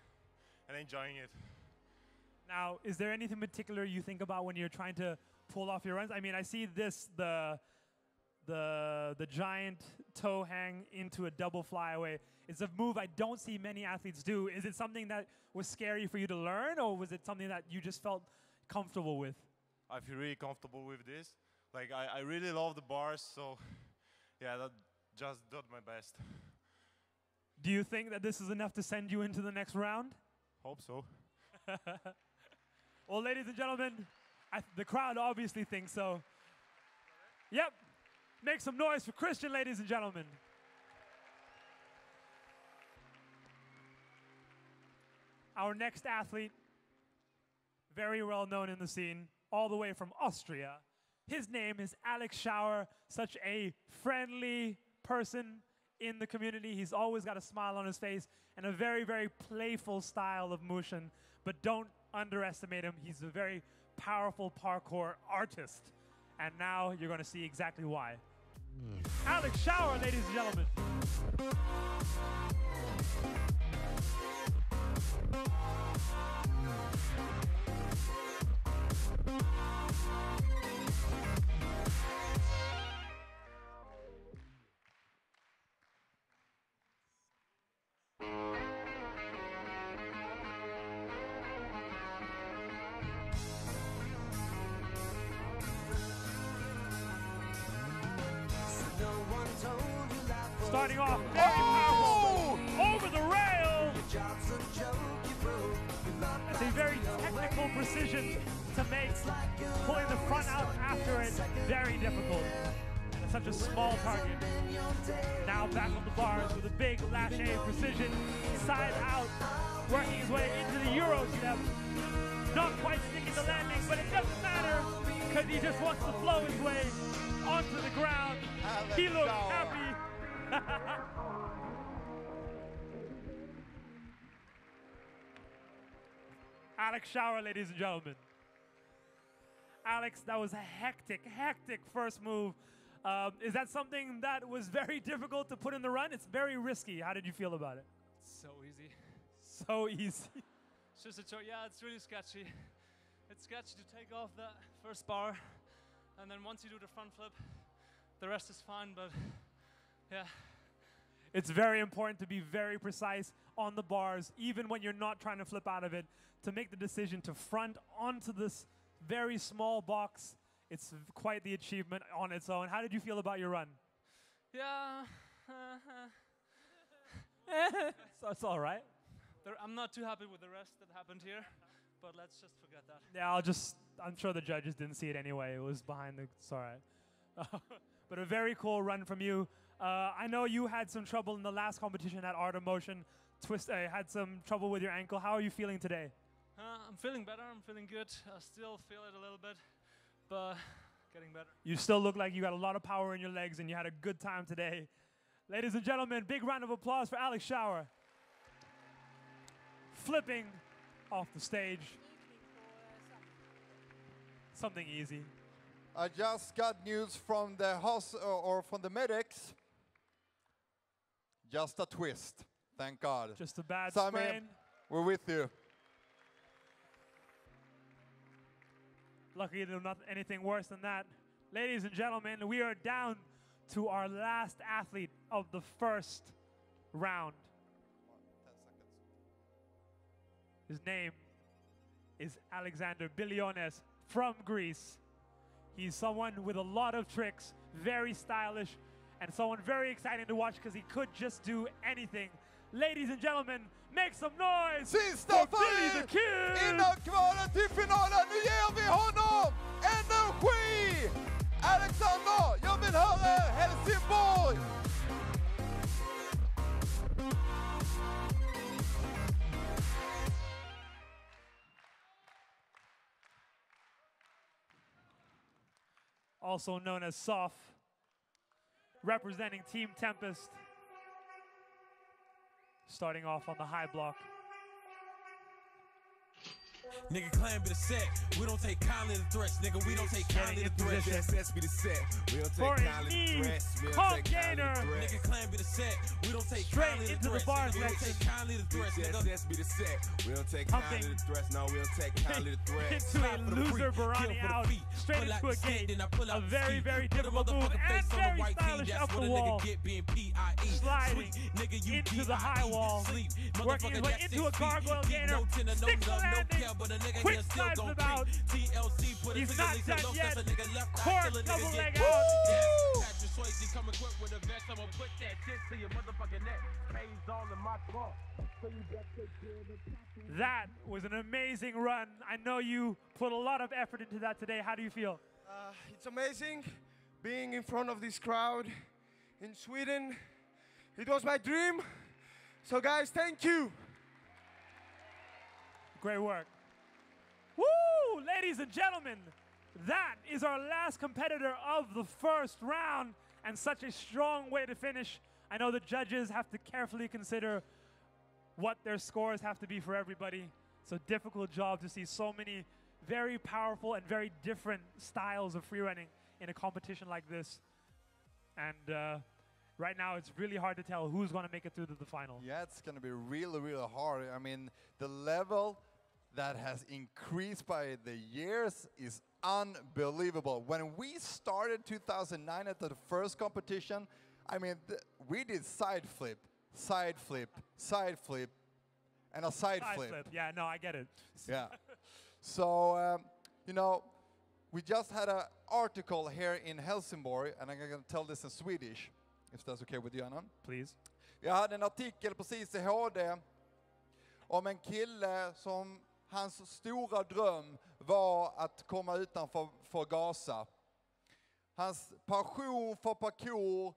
and enjoying it. Now, is there anything particular you think about when you're trying to pull off your runs? I mean, I see this the the the giant toe hang into a double flyaway. It's a move I don't see many athletes do. Is it something that was scary for you to learn, or was it something that you just felt comfortable with? I feel really comfortable with this. Like I, I really love the bars, so [laughs] yeah, that just did my best. Do you think that this is enough to send you into the next round? Hope so. [laughs] well, ladies and gentlemen, I, the crowd obviously thinks so. Yep. Make some noise for Christian, ladies and gentlemen. Our next athlete, very well known in the scene, all the way from Austria. His name is Alex Schauer, such a friendly person in the community. He's always got a smile on his face and a very, very playful style of motion. But don't underestimate him. He's a very powerful parkour artist. And now you're going to see exactly why. Alex Schauer, ladies and gentlemen. Target. Now back on the bars with a big lache precision, side out, working his way into the Euro step. Not quite sticking the landing, but it doesn't matter because he just wants to flow his way onto the ground. he looks happy. [laughs] Alex Schauer, ladies and gentlemen. Alex, that was a hectic, hectic first move. Um, is that something that was very [laughs] difficult to put in the run? It's very risky. How did you feel about it? So easy. [laughs] So easy. It's just a choice. Yeah, it's really sketchy. It's sketchy to take off that first bar, and then once you do the front flip, the rest is fine. But yeah, It's very important to be very precise on the bars, even when you're not trying to flip out of it, to make the decision to front onto this very small box. It's quite the achievement on its own. How did you feel about your run? yeah. [laughs] so it's all right. There, I'm not too happy with the rest that happened here, but let's just forget that. Yeah, I'll just, I'm sure the judges didn't see it anyway. It was behind the, it's all right. [laughs] but a very cool run from you. Uh, I know you had some trouble in the last competition at Art of Motion. Twist, uh, had some trouble with your ankle. How are you feeling today? Uh, I'm feeling better. I'm feeling good. I still feel it a little bit, but uh, getting better. You still look like you got a lot of power in your legs and you had a good time today. Ladies and gentlemen, big round of applause for Alex Schauer. Flipping off the stage. Something easy. I just got news from the hos- or, uh, or from the medics. Just a twist. Thank God. Just a bad Sami, sprain. we're with you. Lucky there's not anything worse than that. Ladies and gentlemen, we are down to our last athlete of the first round. His name is Alexander Biliones from Greece. He's someone with a lot of tricks, very stylish, and someone very exciting to watch because he could just do anything. Ladies and gentlemen, make some noise Sista for Billy the för Kid! innan kvalet till finalen honom energi! Alexander, jag vill höra! Helsingborg! also known as Soph, representing Team Tempest. Starting off on the high block. Nigga claim be the set. We don't take kindly to threats, nigga. We don't take kindly to in threats. position. That's be the set. We don't For take a kindly knee, to threats. We don't take kindly Gainer. to threats. Nigga claim be the set. We don't take Straight kindly to into the threats. bar nigga. We don't section. take kindly to threats, nigga. That's be the set. We don't take kindly to threats. No, we don't take kindly to threats. [laughs] into a loser Barani out, straight into a gate. A very, very difficult move and face on the very stylish That's up the wall. get being P.I.E. Sliding nigga, you into the high wall, Sleep. working his way into a gargoyle gainer, no tender, no sticks the no landing, care, but a nigga quick slides gon' them out. creep. TLC put a He's not alone, yet. that's a nigga left eye, Court kill double leg out. Yes, Patrick Swayze come equipped with a vest, I'ma put that shit to your motherfucking neck. Pays all in my car. So you better take care of the That was an amazing run. I know you put a lot of effort into that today. How do you feel? Uh, it's amazing being in front of this crowd in Sweden. It was my dream. So, guys, thank you. Great work. Woo! Ladies and gentlemen, that is our last competitor of the first round, and such a strong way to finish. I know the judges have to carefully consider what their scores have to be for everybody. A difficult job to see so many very powerful and very different styles of free running in a competition like this. And uh, right now, it's really hard to tell who's going to make it through to the final. Yeah, it's going to be really, really hard. I mean, the level that has increased by the years is unbelievable. When we started 2009 at the first competition, I mean, we did side flip, side flip, side flip, and a side, Side flip. flip. Yeah, no, I get it. Yeah. So, um, you know, we just had an article here in Helsingborg, and I'm going to tell this in Swedish, if that's okay with you, Anna. Please. Vi hade en artikel precis i HD om en kille som hans stora dröm var att komma utanför för Gaza. Hans passion för parkour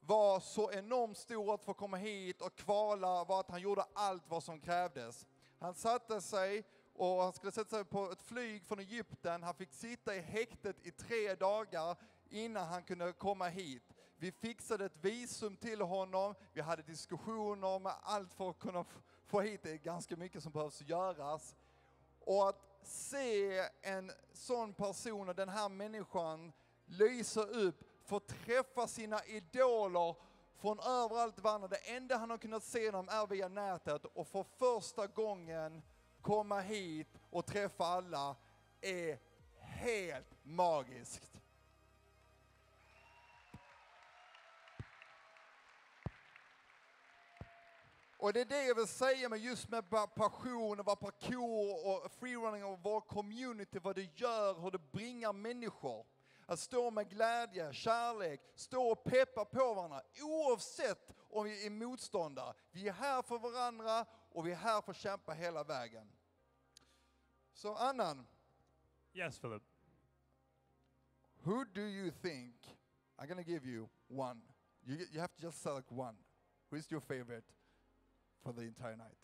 var så enormt stor att få komma hit och kvala var att han gjorde allt vad som krävdes. Han satte sig och han skulle sätta sig på ett flyg från Egypten. Han fick sitta i häktet i tre dagar innan han kunde komma hit. Vi fixade ett visum till honom. Vi hade diskussioner med allt för att kunna få hit det. är ganska mycket som behövs göras. Och att se en sån person och den här människan lysa upp, få träffa sina idoler från överallt i världen. Det enda han har kunnat se dem är via nätet och för första gången komma hit och träffa alla är helt magiskt. Och det är det jag vill säga med just med pa- passion och vad parkour och freerunning och vår community, vad det gör, hur det bringar människor. Att stå med glädje, kärlek, stå och peppa på varandra oavsett om vi är motståndare. Vi är här för varandra och vi är här för att kämpa hela vägen. Så Annan, Yes, Philip. who do you think, I'm gonna give you one. You, you have to just select one. Who is your favorite for the entire night?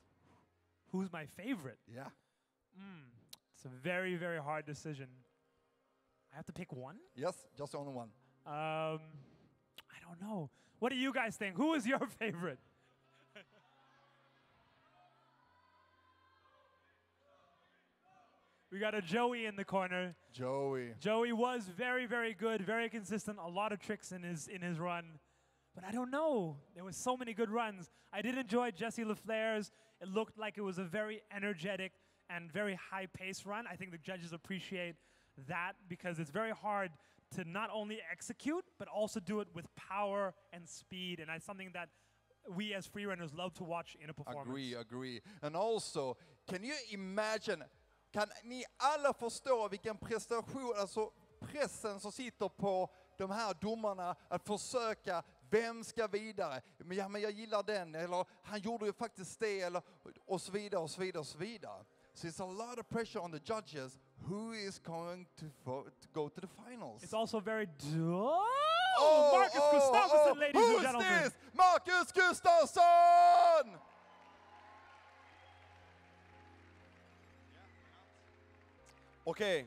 Who's my favorite? Yeah. Mm, it's a very, very hard decision. I have to pick one? Yes, just only one. Um, I don't know. What do you guys think? Who is your [laughs] favorite? we got a Joey in the corner. Joey. Joey was very, very good, very consistent. A lot of tricks in his in his run, but I don't know. There were so many good runs. I did enjoy Jesse LaFleur's. It looked like it was a very energetic and very high-paced run. I think the judges appreciate that because it's very hard to not only execute but also do it with power and speed, and that's something that we as freerunners love to watch in a performance. Agree, agree. And also, can you imagine, kan ni alla förstå vilken prestation, alltså pressen som sitter på de här domarna att försöka, vem ska vidare? Men, ja, men jag gillar den, eller han gjorde ju faktiskt det, eller, och så vidare, och så vidare, och så vidare. So it's a lot of pressure on the judges. who is going to, to go to the finals? It's also very. Oh, Marcus Gustafsson, ladies Who's and gentlemen. this? Marcus Gustafsson! Okay.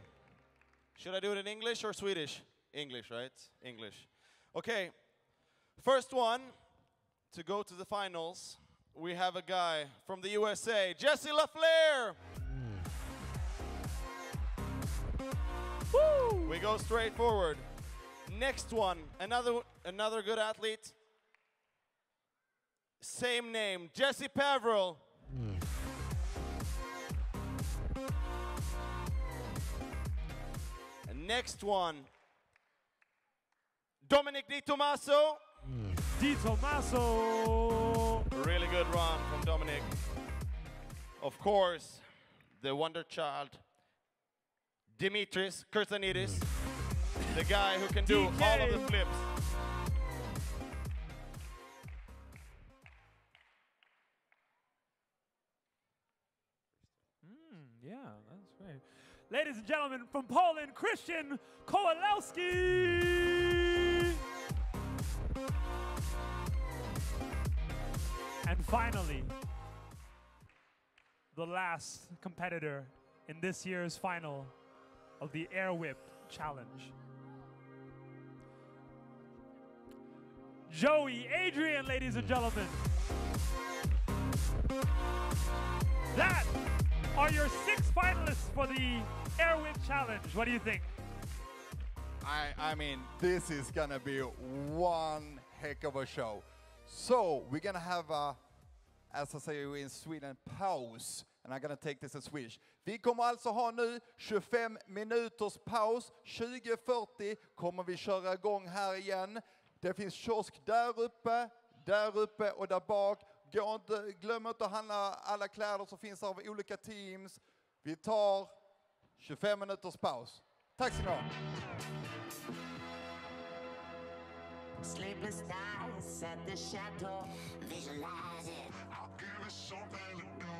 Should I do it in English or Swedish? English, right? English. Okay. First one to go to the finals. We have a guy from the USA, Jesse LaFleur. Woo! We go straight forward. Next one, another another good athlete. Same name, Jesse Pavril. And hmm. next one, Dominic Di Tommaso. Di Tommaso. Really good run from Dominic. Of course, the wonder child, Dimitris Kyrsanidis, the guy who can do all of the flips. Mm, yeah, that's great. Ladies and gentlemen, from Poland, Christian Kowalewski. And finally, the last competitor in this year's final of the Air Wipp Challenge. Joey Adrian, ladies and gentlemen. That are your six finalists for the Air Wipp Challenge. What do you think? I, I mean, this is gonna be one heck of a show. So we're gonna have a, as I say in Sweden, paus. And I'm gonna take this in Swedish. Vi kommer alltså ha nu 25 minuters paus. 20.40 kommer vi köra igång här igen. Det finns kiosk där uppe, där uppe och där bak. Gå inte, glöm inte att handla alla kläder som finns av olika teams. Vi tar 25 minuters paus. Tack ska ni ha. Sleepless nights at the chateau. Visualize it. I'll give it something to do.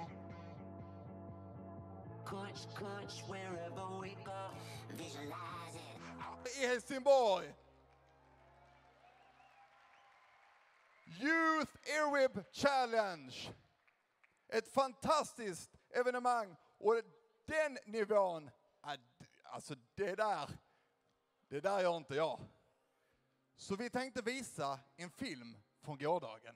Kush, kush, wherever we go. Visualize it. i Helsingborg. Youth AirWipp Challenge. Ett fantastiskt evenemang och den nivån, alltså det där, det där gör inte jag. Så vi tänkte visa en film från gårdagen.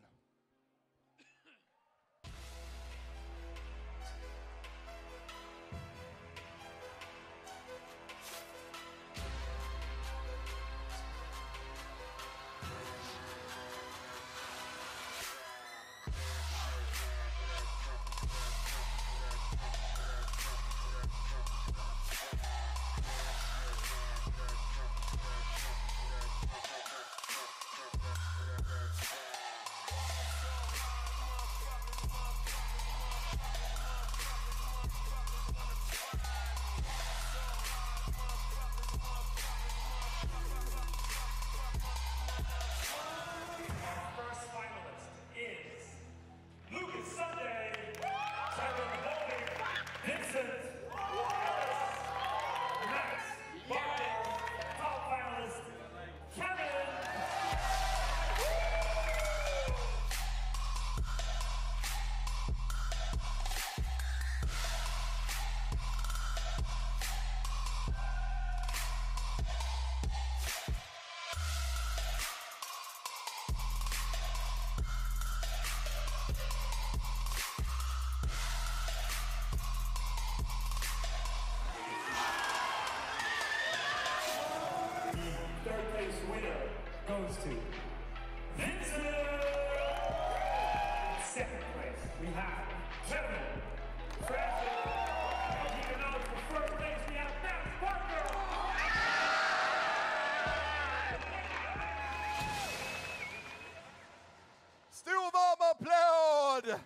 Year's winner goes to Vincent. Second place, we have Kevin Francis. Out for first place, we have Max Parker. Stor varm applåd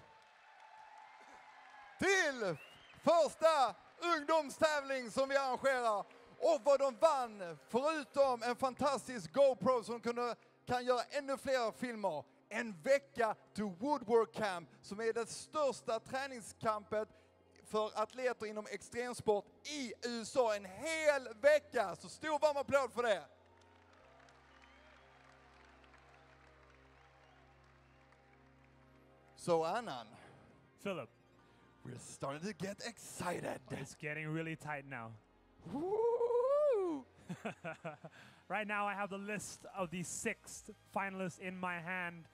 till första ungdomstävling som vi arrangerar och vad de vann, förutom en fantastisk GoPro som kunde, kan göra ännu fler filmer. En vecka till Woodwork Camp som är det största träningscampet för atleter inom extremsport i USA en hel vecka. Så stor varm applåd för det. So Annan, Philip, we're starting to get excited. it's getting really tight now. Woo! [laughs] right now, I have the list of the six finalists in my hand.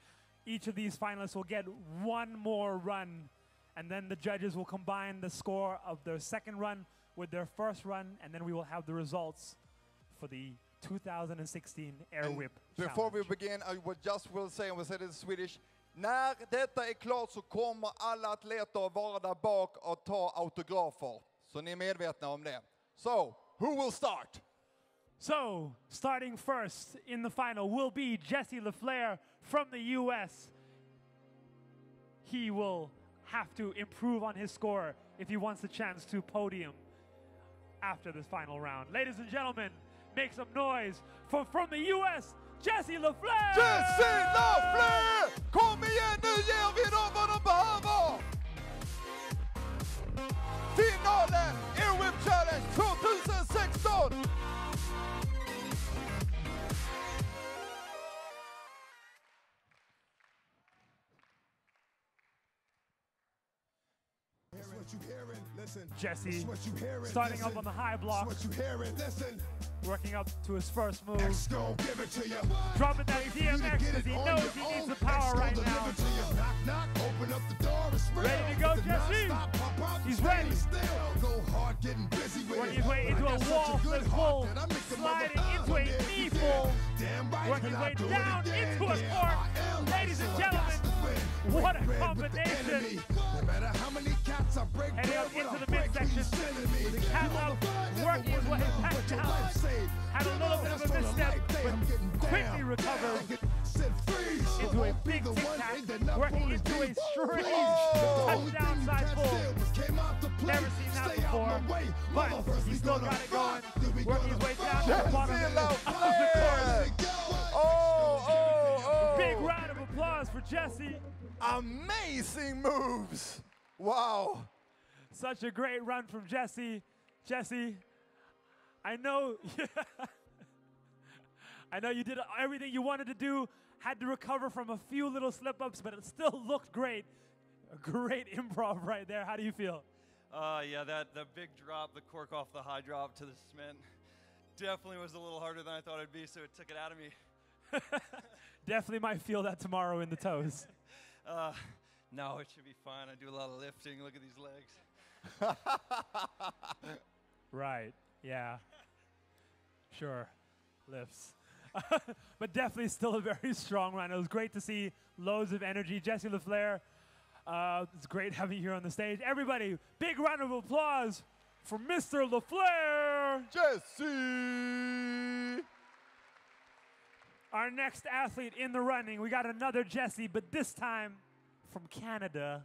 Each of these finalists will get one more run, and then the judges will combine the score of their second run with their first run, and then we will have the results for the 2016 Air Wipp Before Challenge. we begin, I would just will say, and we said it in Swedish, när detta är klart så kommer alla atleter vara där bak och ta autografer. Så ni är medvetna om det. So, who will start? So, starting first in the final will be Jesse LaFleur from the US. He will have to improve on his score if he wants the chance to podium after this final round. Ladies and gentlemen, make some noise for from the US, Jesse LaFleur! Jesse LaFleur! Kom igen, nu ger vi dem vad de behöver! Finalen i Wipp Challenge 2016! Listen. Jesse what you hearing. starting Listen. up on the high block, what you hearing. Listen. working up to his first move. Give it to you. Dropping that Wait for you to DMX because he knows he needs the power right now. to you. Knock, knock, open up the door, it's real. Ready to go, Jesse? non-stop pop out, He's ready. Still. Go hard, getting busy with Working his way into a wall flip pull, that I make the sliding into a knee pull, Damn right, working his way do down into a fork. Ladies and gentlemen, that's the win. what a Break bread with the combination. No matter how many cats I break Heading bread up with, into I the break midsection who's sending me. with the cat You up, motherfuckers working his wanna way back down. Had a little bit of a on misstep, but quickly recovered I get set free. into a big the tic one tac, ain't that working into a deep. straight Oh. touchdown side pull. Came out to play. Never seen that before, but Motherfuckers, he still got it going, fight. Working his way down to the bottom of the course. Oh, oh, oh! Big round of applause for Jesse. Amazing moves! Wow! Such a great run from Jesse. Jesse, I know [laughs] I know you did everything you wanted to do, had to recover from a few little slip ups, but it still looked great. A great [laughs] improv right there. How do you feel? Uh, yeah, that, that big drop, the cork off the high drop to the cement, definitely was a little harder than I thought it'd be, so it took it out of me. [laughs] Definitely might feel that tomorrow in the toes. Uh, no, it should be fine. I do a lot of lifting. Look at these legs. [laughs] Right. Yeah. Sure. Lifts. [laughs] but definitely still a very strong run. It was great to see loads of energy. Jesse LaFleur, uh, it's great having you here on the stage. Everybody, big round of applause for Mr. LaFleur. Jesse! Our next athlete in the running, we got another Jesse, but this time from Canada.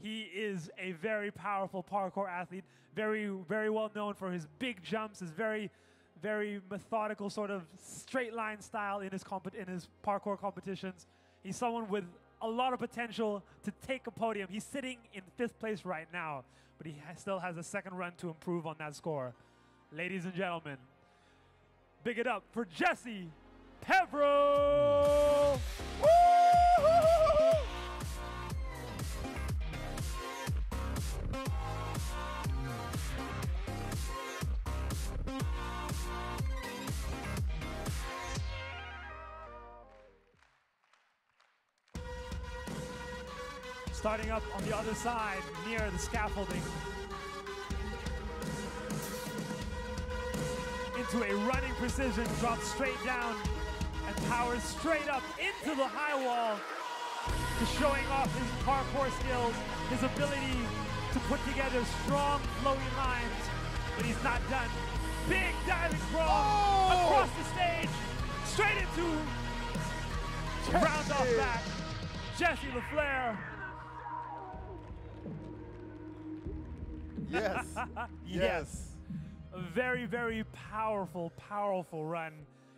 He is a very powerful parkour athlete, very, very well known for his big jumps, his very, very methodical sort of straight line style in his comp- in his parkour competitions. He's someone with a lot of potential to take a podium. He's sitting in fifth place right now, but he ha- still has a second run to improve on that score. Ladies and gentlemen, big it up for Jesse Pevro! Starting up on the other side near the scaffolding. Into a running precision, drops straight down and powers straight up into the high wall showing off his parkour skills, his ability to put together strong flowy lines, but he's not done. Big diving crawl oh! across the stage, straight into round off back. Jesse LaFleur. [laughs] Yes. yes. A very, very powerful, powerful run.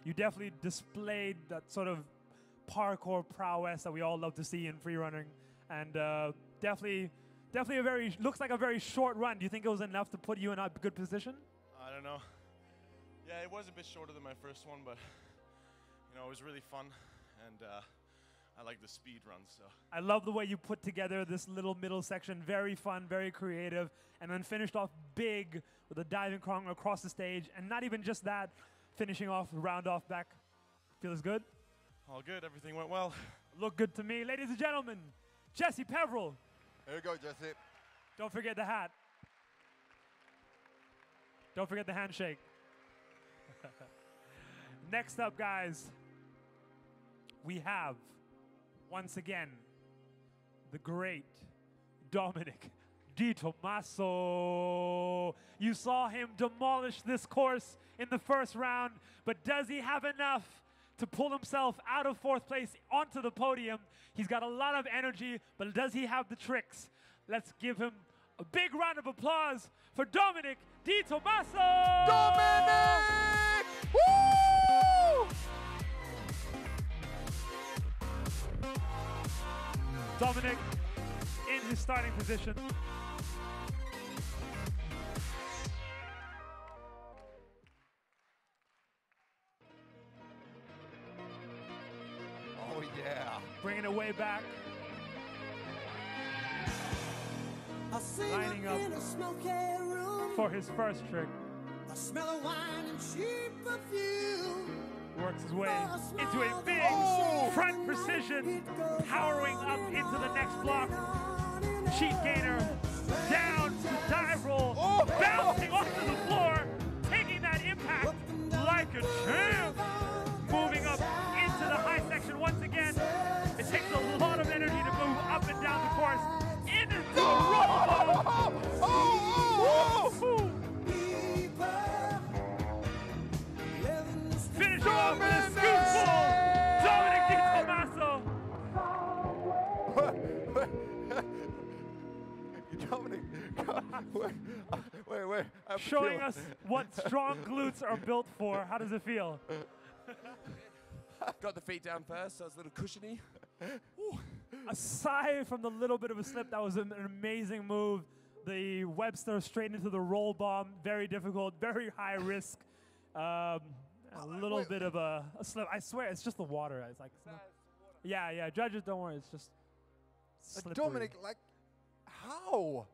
You definitely displayed that sort of parkour prowess that we all love to see in free running, and uh, definitely Definitely a very looks like a very short run. Do you think it was enough to put you in a good position? I don't know. Yeah, it was a bit shorter than my first one, but you know, it was really fun, and uh, I like the speed runs. So I love the way you put together this little middle section. Very fun, very creative, and then finished off big with a diving crong across the stage. And not even just that, finishing off round off back. Feels good. all good. Everything went well. Look good to me, ladies and gentlemen. Jesse Peveril. Here you go, Jesse. Don't forget the hat. Don't forget the handshake. [laughs] Next up, guys, we have once again the great Dominic [laughs] Di Tommaso. You saw him demolish this course in the first round, but does he have enough to pull himself out of fourth place onto the podium? He's got a lot of energy, but does he have the tricks? Let's give him a big round of applause for Dominic Di Tommaso. Dominic! Woo! Dominic in his starting position. Oh yeah. Bringing it way back. Lining up for his first trick. The smell of wine and cheap perfume. Works his way into a big front precision, powering up into the next block. Cheat gainer down to dive roll, bouncing onto the floor, taking that impact like a champ. Showing us what strong glutes are built for. How does it feel? [laughs] Got the feet down first, so it's a little cushiony. Aside from the little bit of a slip, that was an an amazing move. The Webster straight into the roll bomb, very difficult, [laughs] very high risk. Um, a little bit of a, a slip. I swear, it's just the water. It's like, it's not- yeah, yeah. Judges, don't worry. It's just Uh, slippery. Dominic, like, how?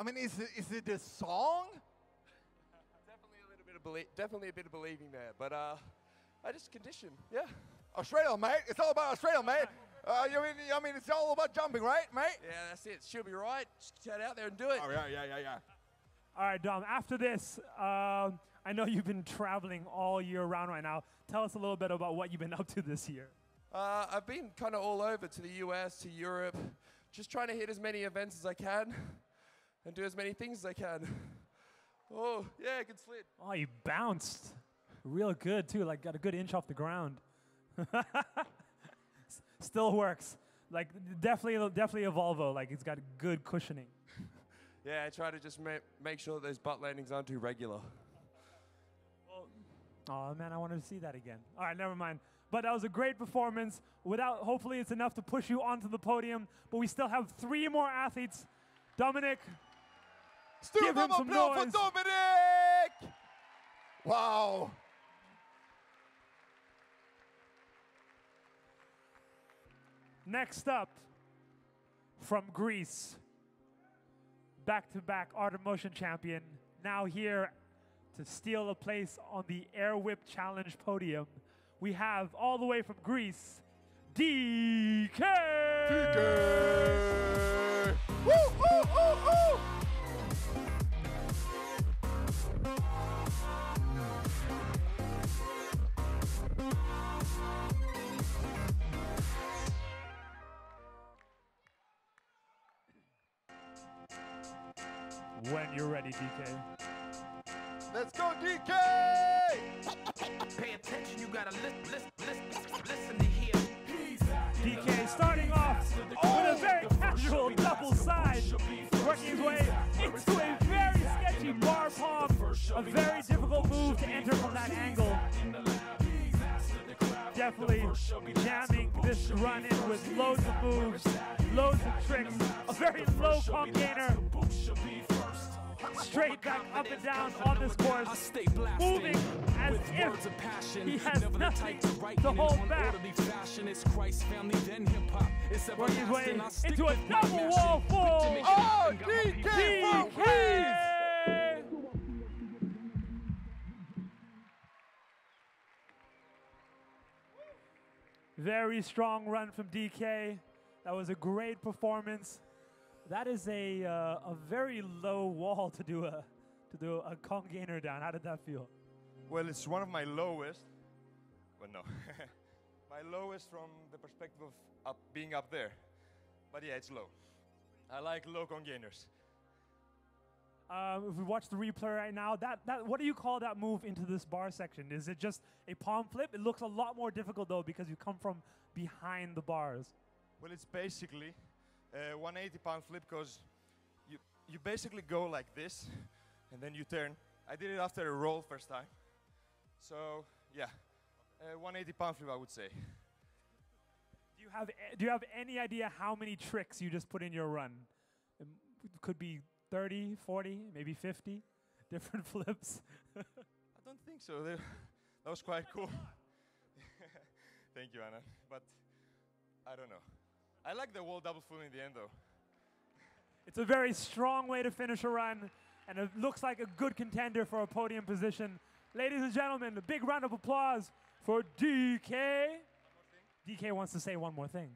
I mean, is it, is it a song? Definitely a little bit of belie- definitely a bit of believing there, but uh, I just condition. Yeah. Australia, mate. It's all about Australia, mate. Uh, you mean, I mean, it's all about jumping, right, mate? Yeah, that's it. She'll be right. Just get out there and do it. Oh, yeah, yeah, yeah, yeah. All right, Dom. After this, um, I know you've been traveling all year round right now. Tell us a little bit about what you've been up to this year. Uh, I've been kind of all over to the US, to Europe, just trying to hit as many events as I can and do as many things as I can. [laughs] Oh, yeah, good slid. Oh, you bounced real good too. Like got a good inch off the ground. [laughs] Still works. Like definitely, definitely a Volvo. Like it's got good cushioning. [laughs] Yeah, I try to just ma- make sure that those butt landings aren't too regular. Oh man, I wanted to see that again. All right, never mind. But that was a great performance. Without, hopefully, it's enough to push you onto the podium. But we still have three more athletes. Dominic, give him some applause for. Dominic! Wow. Next up, from Greece, back to back Art of Motion champion, now here to steal a place on the Air Wipp Challenge podium, we have all the way from Greece, DK! Woo, woo, When you're ready, DK. Let's go, DK! [laughs] Pay attention, you gotta listen, listen, listen, listen to hear. DK starting off with a very casual double side, working his way into a very sketchy bar palm, a very difficult move to enter from that angle. definitely jamming this run in with loads of moves, loads of tricks, a very low pump gainer. Straight back up and down on this course, moving as if he has nothing to hold back. Working his way into a double wall full. Oh, DK Greece! Very strong run from DK. That was a great performance. That is a uh, a very low wall to do a to do a Kong gainer down. How did that feel? Well, it's one of my lowest. Well, no. [laughs] my lowest from the perspective of up, being up there. But yeah, it's low. I like low Kong gainers. Um, if we watch the replay right now, that, that what do you call that move into this bar section? Is it just a palm flip? It looks a lot more difficult though because you come from behind the bars. Well, it's basically Uh, a 180 pound flip because you, you basically go like this and then you turn. I did it after a roll first time. So, yeah, uh, a 180 pound flip, I would say. Do you have do you have any idea how many tricks you just put in your run? It could be 30, 40, maybe 50 different [laughs] flips. I don't think so. That was quite cool. [laughs] Thank you, Anna. But I don't know. I like the wall double full in the end, though. It's a very strong way to finish a run, and it looks like a good contender for a podium position. Ladies and gentlemen, a big round of applause for DK. DK wants to say one more thing.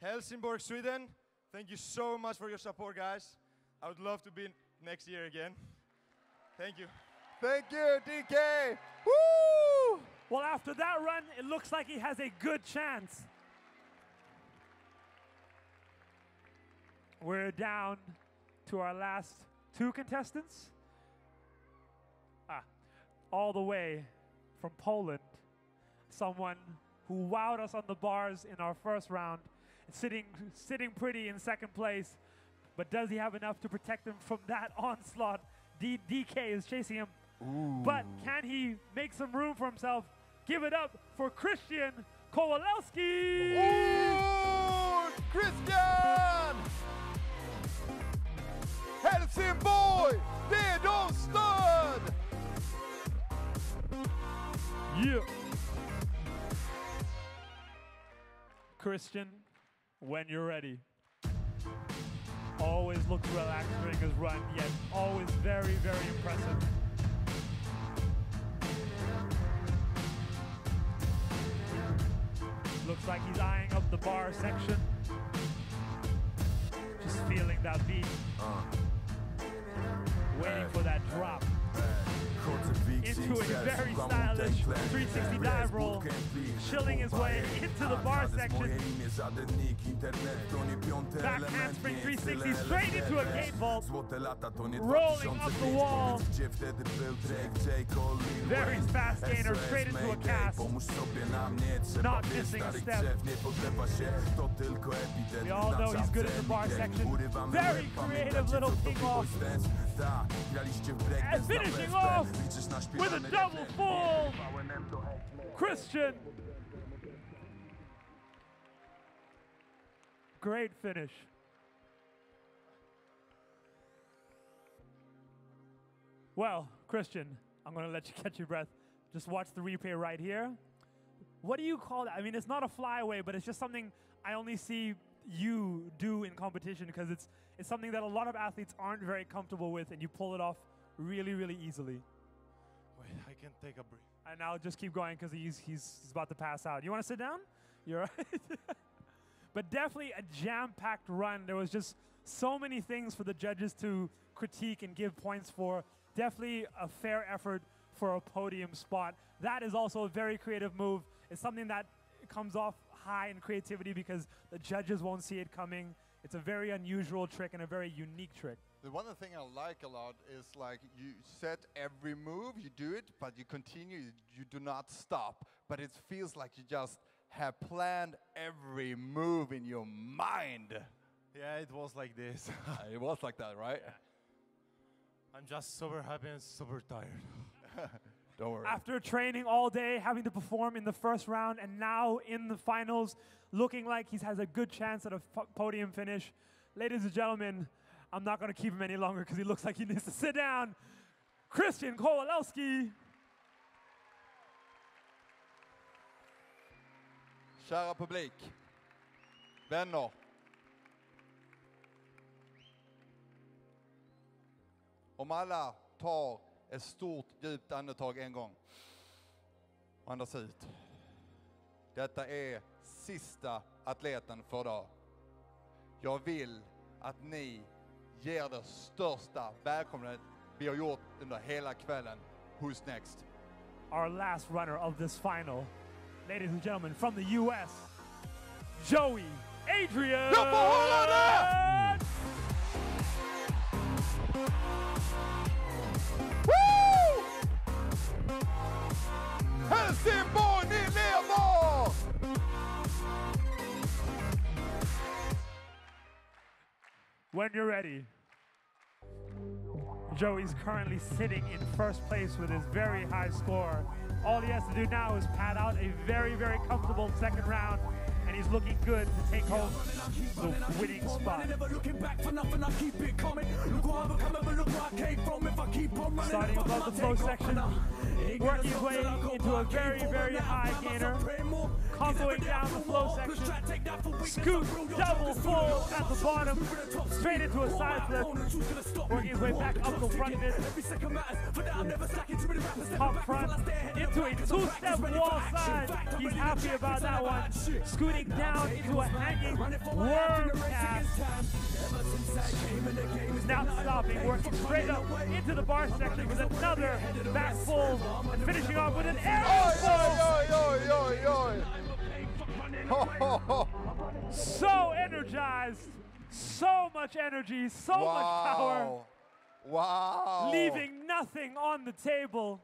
Helsingborg, Sweden. Thank you so much for your support, guys. I would love to be next year again. Thank you. Thank you, DK. Woo! Well, after that run, it looks like he has a good chance. We're down to our last two contestants. Ah, all the way from Poland. Someone who wowed us on the bars in our first round, sitting, sitting pretty in second place. But does he have enough to protect him from that [laughs] onslaught? D- DK is chasing him. But can he make some room for himself? Give it up for Christian Kowalewski! Ooh, Christian! Helsingborg! Det är de stöd! Yeah. Christian, when you're ready. Always looks relaxed during his run, yet always very, very impressive. Looks like he's eyeing up the bar section. Just feeling that beat. Uh. Waiting for that drop. Into a very stylish 360 dive roll, chilling his way into the bar section. Back handspring 360 straight into a gate vault, rolling up the wall. Very fast gainer straight into a cast. Not missing a step. We all know he's good at the bar section. Very creative little ping off. And finishing off with a double full. Christian. Great finish. Well, Christian, I'm going to let you [laughs] catch your breath. Just watch the replay right here. What do you call that? I mean, it's not a flyaway, but it's just something I only see you do in competition because it's it's something that a lot of athletes aren't very comfortable with, and you pull it off really, really easily. Wait, I can take a breath. And I'll just keep going because he's, he's he's about to pass out. You want to sit down? You're right. [laughs] but definitely a jam-packed run. There was just so many things for the judges to critique and give points for. Definitely a fair effort for a podium spot. That is also a very creative move. It's something that comes off high in creativity because the judges won't see it coming. It's a very unusual trick and a very unique trick. The one thing I like a lot is like you set every move, you do it, but you continue, you, you do not stop. But it feels like you just have planned every move in your mind. Yeah, it was like this. [laughs] Uh, it was like that, right? I'm just super happy and super tired. [laughs] Don't worry. After training all day, having to perform in the first round, and now in the finals, looking like he has a good chance at a f- podium finish. Ladies and gentlemen, I'm not going to keep him any longer because he looks like he needs to sit down. Christian Kowalewski. Kära publik, vänner. Om alla tar ett stort djupt andetag en gång och andas ut. Detta är sista atleten för idag. Jag vill att ni ger det största välkomnandet vi har gjort under hela kvällen. Who's next? our last runner of this final. Ladies and gentlemen, from the U.S., Joey Adrian. Woo! Helsingborg, ni lever! When you're ready. Joey's currently sitting in first place with his very high score. All he has to do now is pad out a very, very comfortable second round, and he's looking good to take home the winning spot. Starting above the flow section, working his way into a very, very high gainer, comboing down the flow section, scoot double full at the bottom, straight into a side flip, working his way back up the front mid, top front, into a two-step wall side. He's happy about that one. Scooting down into a hanging worm cast. Not stopping, working straight up into the bar section with another back full, and finishing off with an ho, ho. So energized, so much energy, so much power, Wow. Wow. leaving nothing on the table.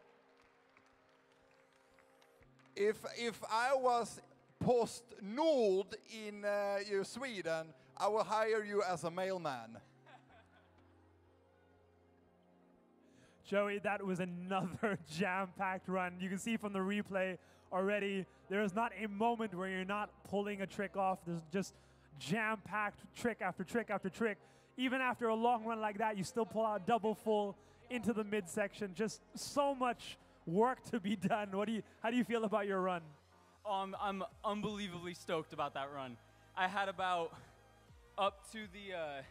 If if I was post Nord in uh, Sweden, I will hire you as a mailman. [laughs] Joey, that was another [laughs] jam-packed run. You can see from the replay already, there is not a moment where you're not pulling a trick off. There's just jam-packed trick after trick after trick. Even after a long run like that, you still pull out double full into the midsection. Just so much work to be done. What do you? How do you feel about your run? Um, I'm unbelievably stoked about that run. I had about up to the uh,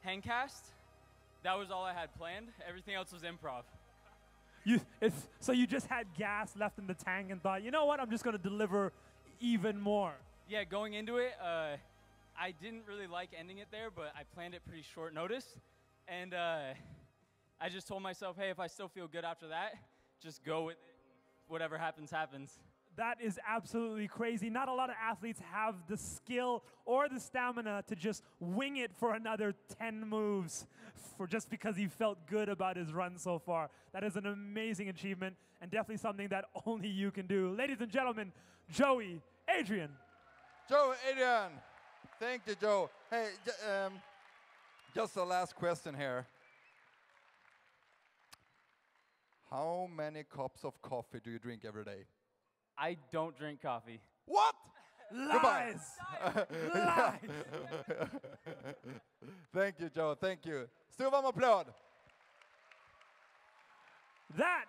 hang cast. That was all I had planned. Everything else was improv. You, it's, so you just had gas left in the tank and thought, you know what? I'm just going to deliver even more. Yeah, going into it, uh, I didn't really like ending it there, but I planned it pretty short notice. And uh, I just told myself, hey, if I still feel good after that, just go with it. Whatever happens, happens. That is absolutely crazy. Not a lot of athletes have the skill or the stamina to just wing it for another 10 moves for just because he felt good about his run so far. That is an amazing achievement and definitely something that [laughs] only you can do. Ladies and gentlemen, Joey, Adrian. Joe, Adrian. Thank you, Joe. Hey, um, just a last question here. How many cups of coffee do you drink every day? I don't drink coffee. What? Lies! Lies! [laughs] Thank you, Joe. Thank you. Stor varm applåd. That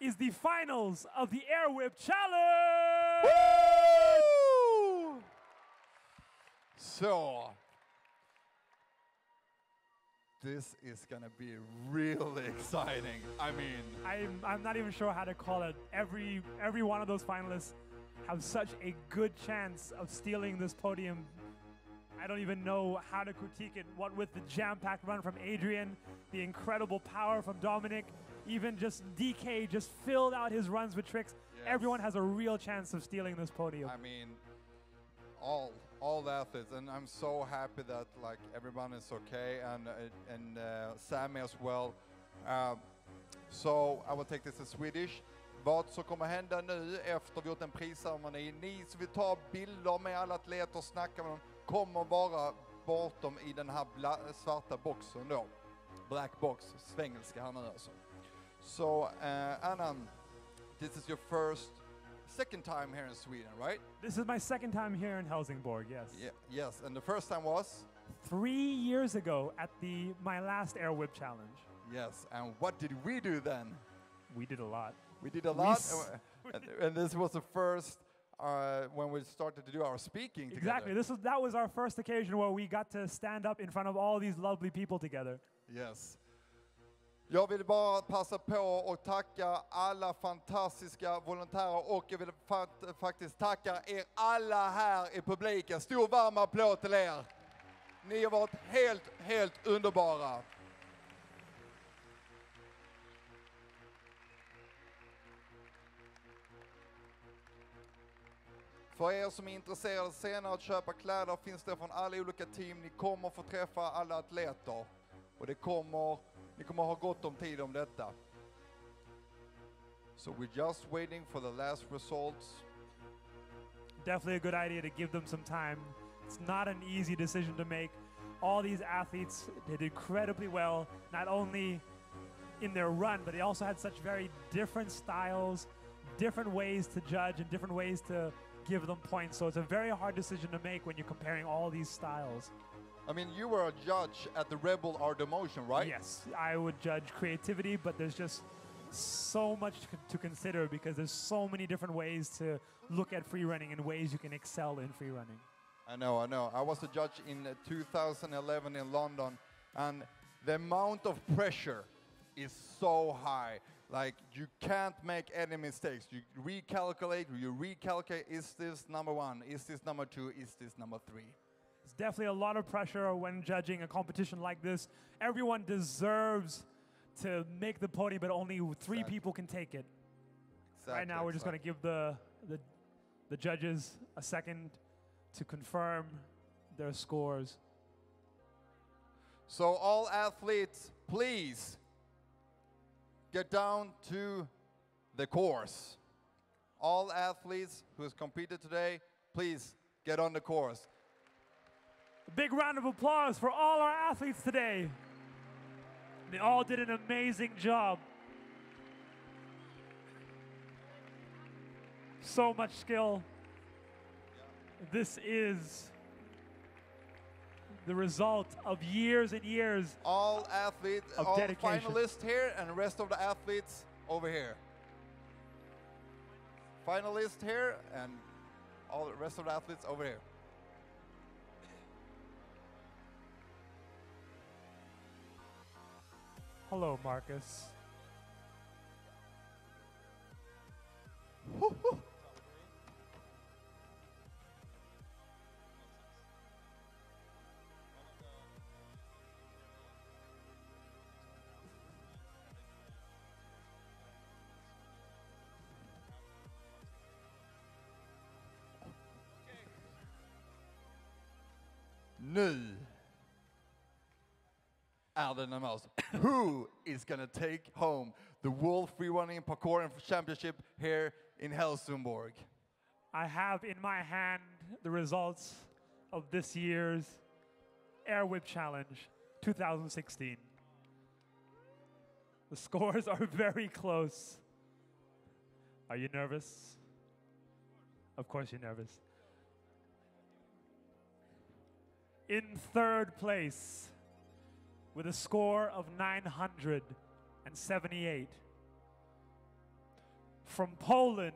is the finals of the Air Wipp Challenge! So, this is gonna be really exciting. I mean, I'm, I'm not even sure how to call it. Every every one of those finalists have such a good chance of stealing this podium. I don't even know how to critique it. What with the jam-packed run from Adrian, the incredible power from Dominic, even just DK just filled out his runs with tricks. Everyone has a real chance of stealing this podium. I mean, all all the athletes, and I'm so happy that like everyone is okay, and uh, and uh, Sammy as well. Um, so I will take this in Swedish. Vad som kommer hända nu efter vi gjort en prisceremoni, ni som vill ta bilder med alla atleter och snacka med dem, kommer vara bortom i den här bla- svarta boxen då. Black box, svengelska här nu alltså. Så uh, Annan, this is your first, second time here in Sweden, right? This is my second time here in Helsingborg, yes. Yeah, yes, and the first time was? Three years ago at the my last Air Wipp Challenge. Yes, and what did we do then? We did a lot. We did a lot, and, and, this was the first uh, when we started to do our speaking Exactly. This was that was our first occasion where we got to stand up in front of all these lovely people together. Yes. Jag vill bara passa på och tacka alla fantastiska volontärer och jag vill faktiskt tacka er alla här i publiken. Stor varm applåd till er. Ni har varit helt, helt underbara. För er som är intresserade senare att köpa kläder finns det från alla olika team. Ni kommer få träffa alla atleter. Och det kommer, ni kommer ha gott om tid om detta. So we're just waiting for the last results. Definitely a good idea to give them some time. It's not an easy decision to make. All these athletes did incredibly well, not only in their run, but they also had such very different styles, different ways to judge, and different ways to give them points. So it's a very hard decision to make when you're comparing all these styles. I mean, you were a judge at the Red Bull Art of Motion, right? Yes, I would judge creativity, but there's just so much to, to consider because there's so many different ways to look at free running and ways you can excel in free running. I know, I know. I was a judge in uh, 2011 in London, and the amount of pressure is so high. Like, you can't make any mistakes. You recalculate, you recalculate is this number one, is this number two, is this number three? Definitely a lot of pressure when judging a competition like this. Everyone deserves to make the podium, but only three people can take it. right Exactly, now, we're just going to give the, the the judges a second to confirm their scores. So, all athletes, please get down to the course. All athletes who has competed today, please get on the course. A big round of applause for all our athletes today. They all did an amazing job. So much skill. This is the result of years and years all athletes, of all dedication. finalists here, and the rest of the athletes over here. Finalists here, and all the rest of the athletes over here. Hello, Marcus. Nu är det närmast. Who is gonna take home the World Free Running Parkour Championship here in Helsingborg? I have in my hand the results of this year's Air Wipp Challenge 2016. The scores are [laughs] very close. Are you nervous? Of course, you're nervous. In third place, with a score of 978, from Poland,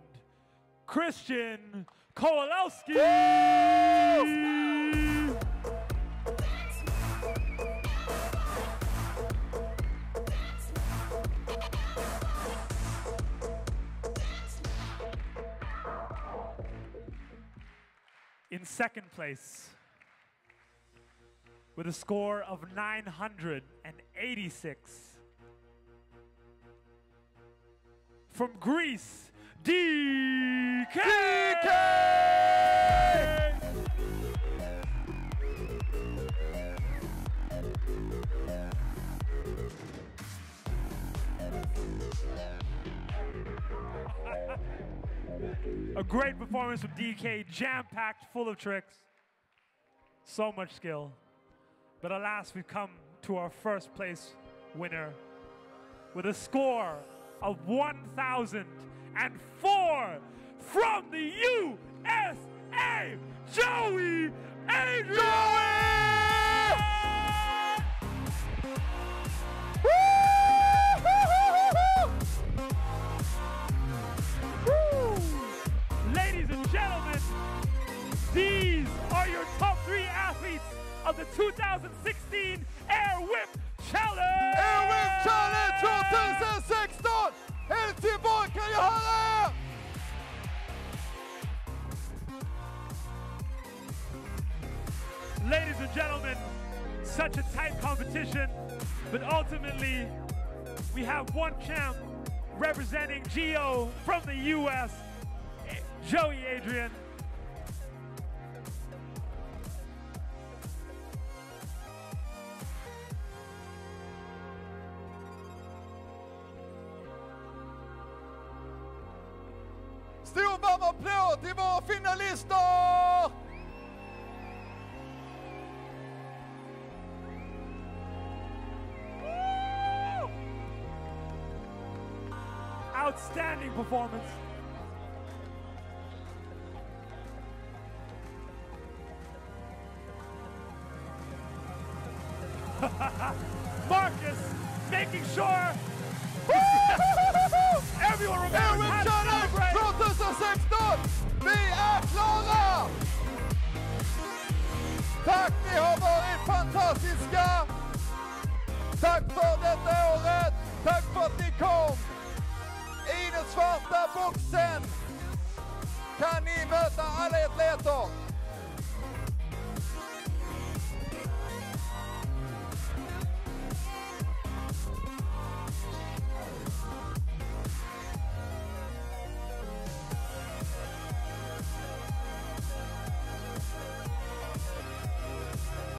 Christian Kowalewski. In second place, with a score of 986, from Greece, DK! [laughs] A great performance from DK, jam packed, full of tricks. So much skill. But alas, we've come to our first place winner with a score of 1,004 from the USA, Joey Adrian! Woo! Ladies and gentlemen, these are your top of the 2016 Air Wipp Challenge! Air Wipp Challenge 2016! Helsingborg, kan jag höra er? Ladies and gentlemen, such a tight competition, but ultimately, we have one champ representing Geo from the US, Joey Adrian. Applåd till våra finalister! Outstanding performance.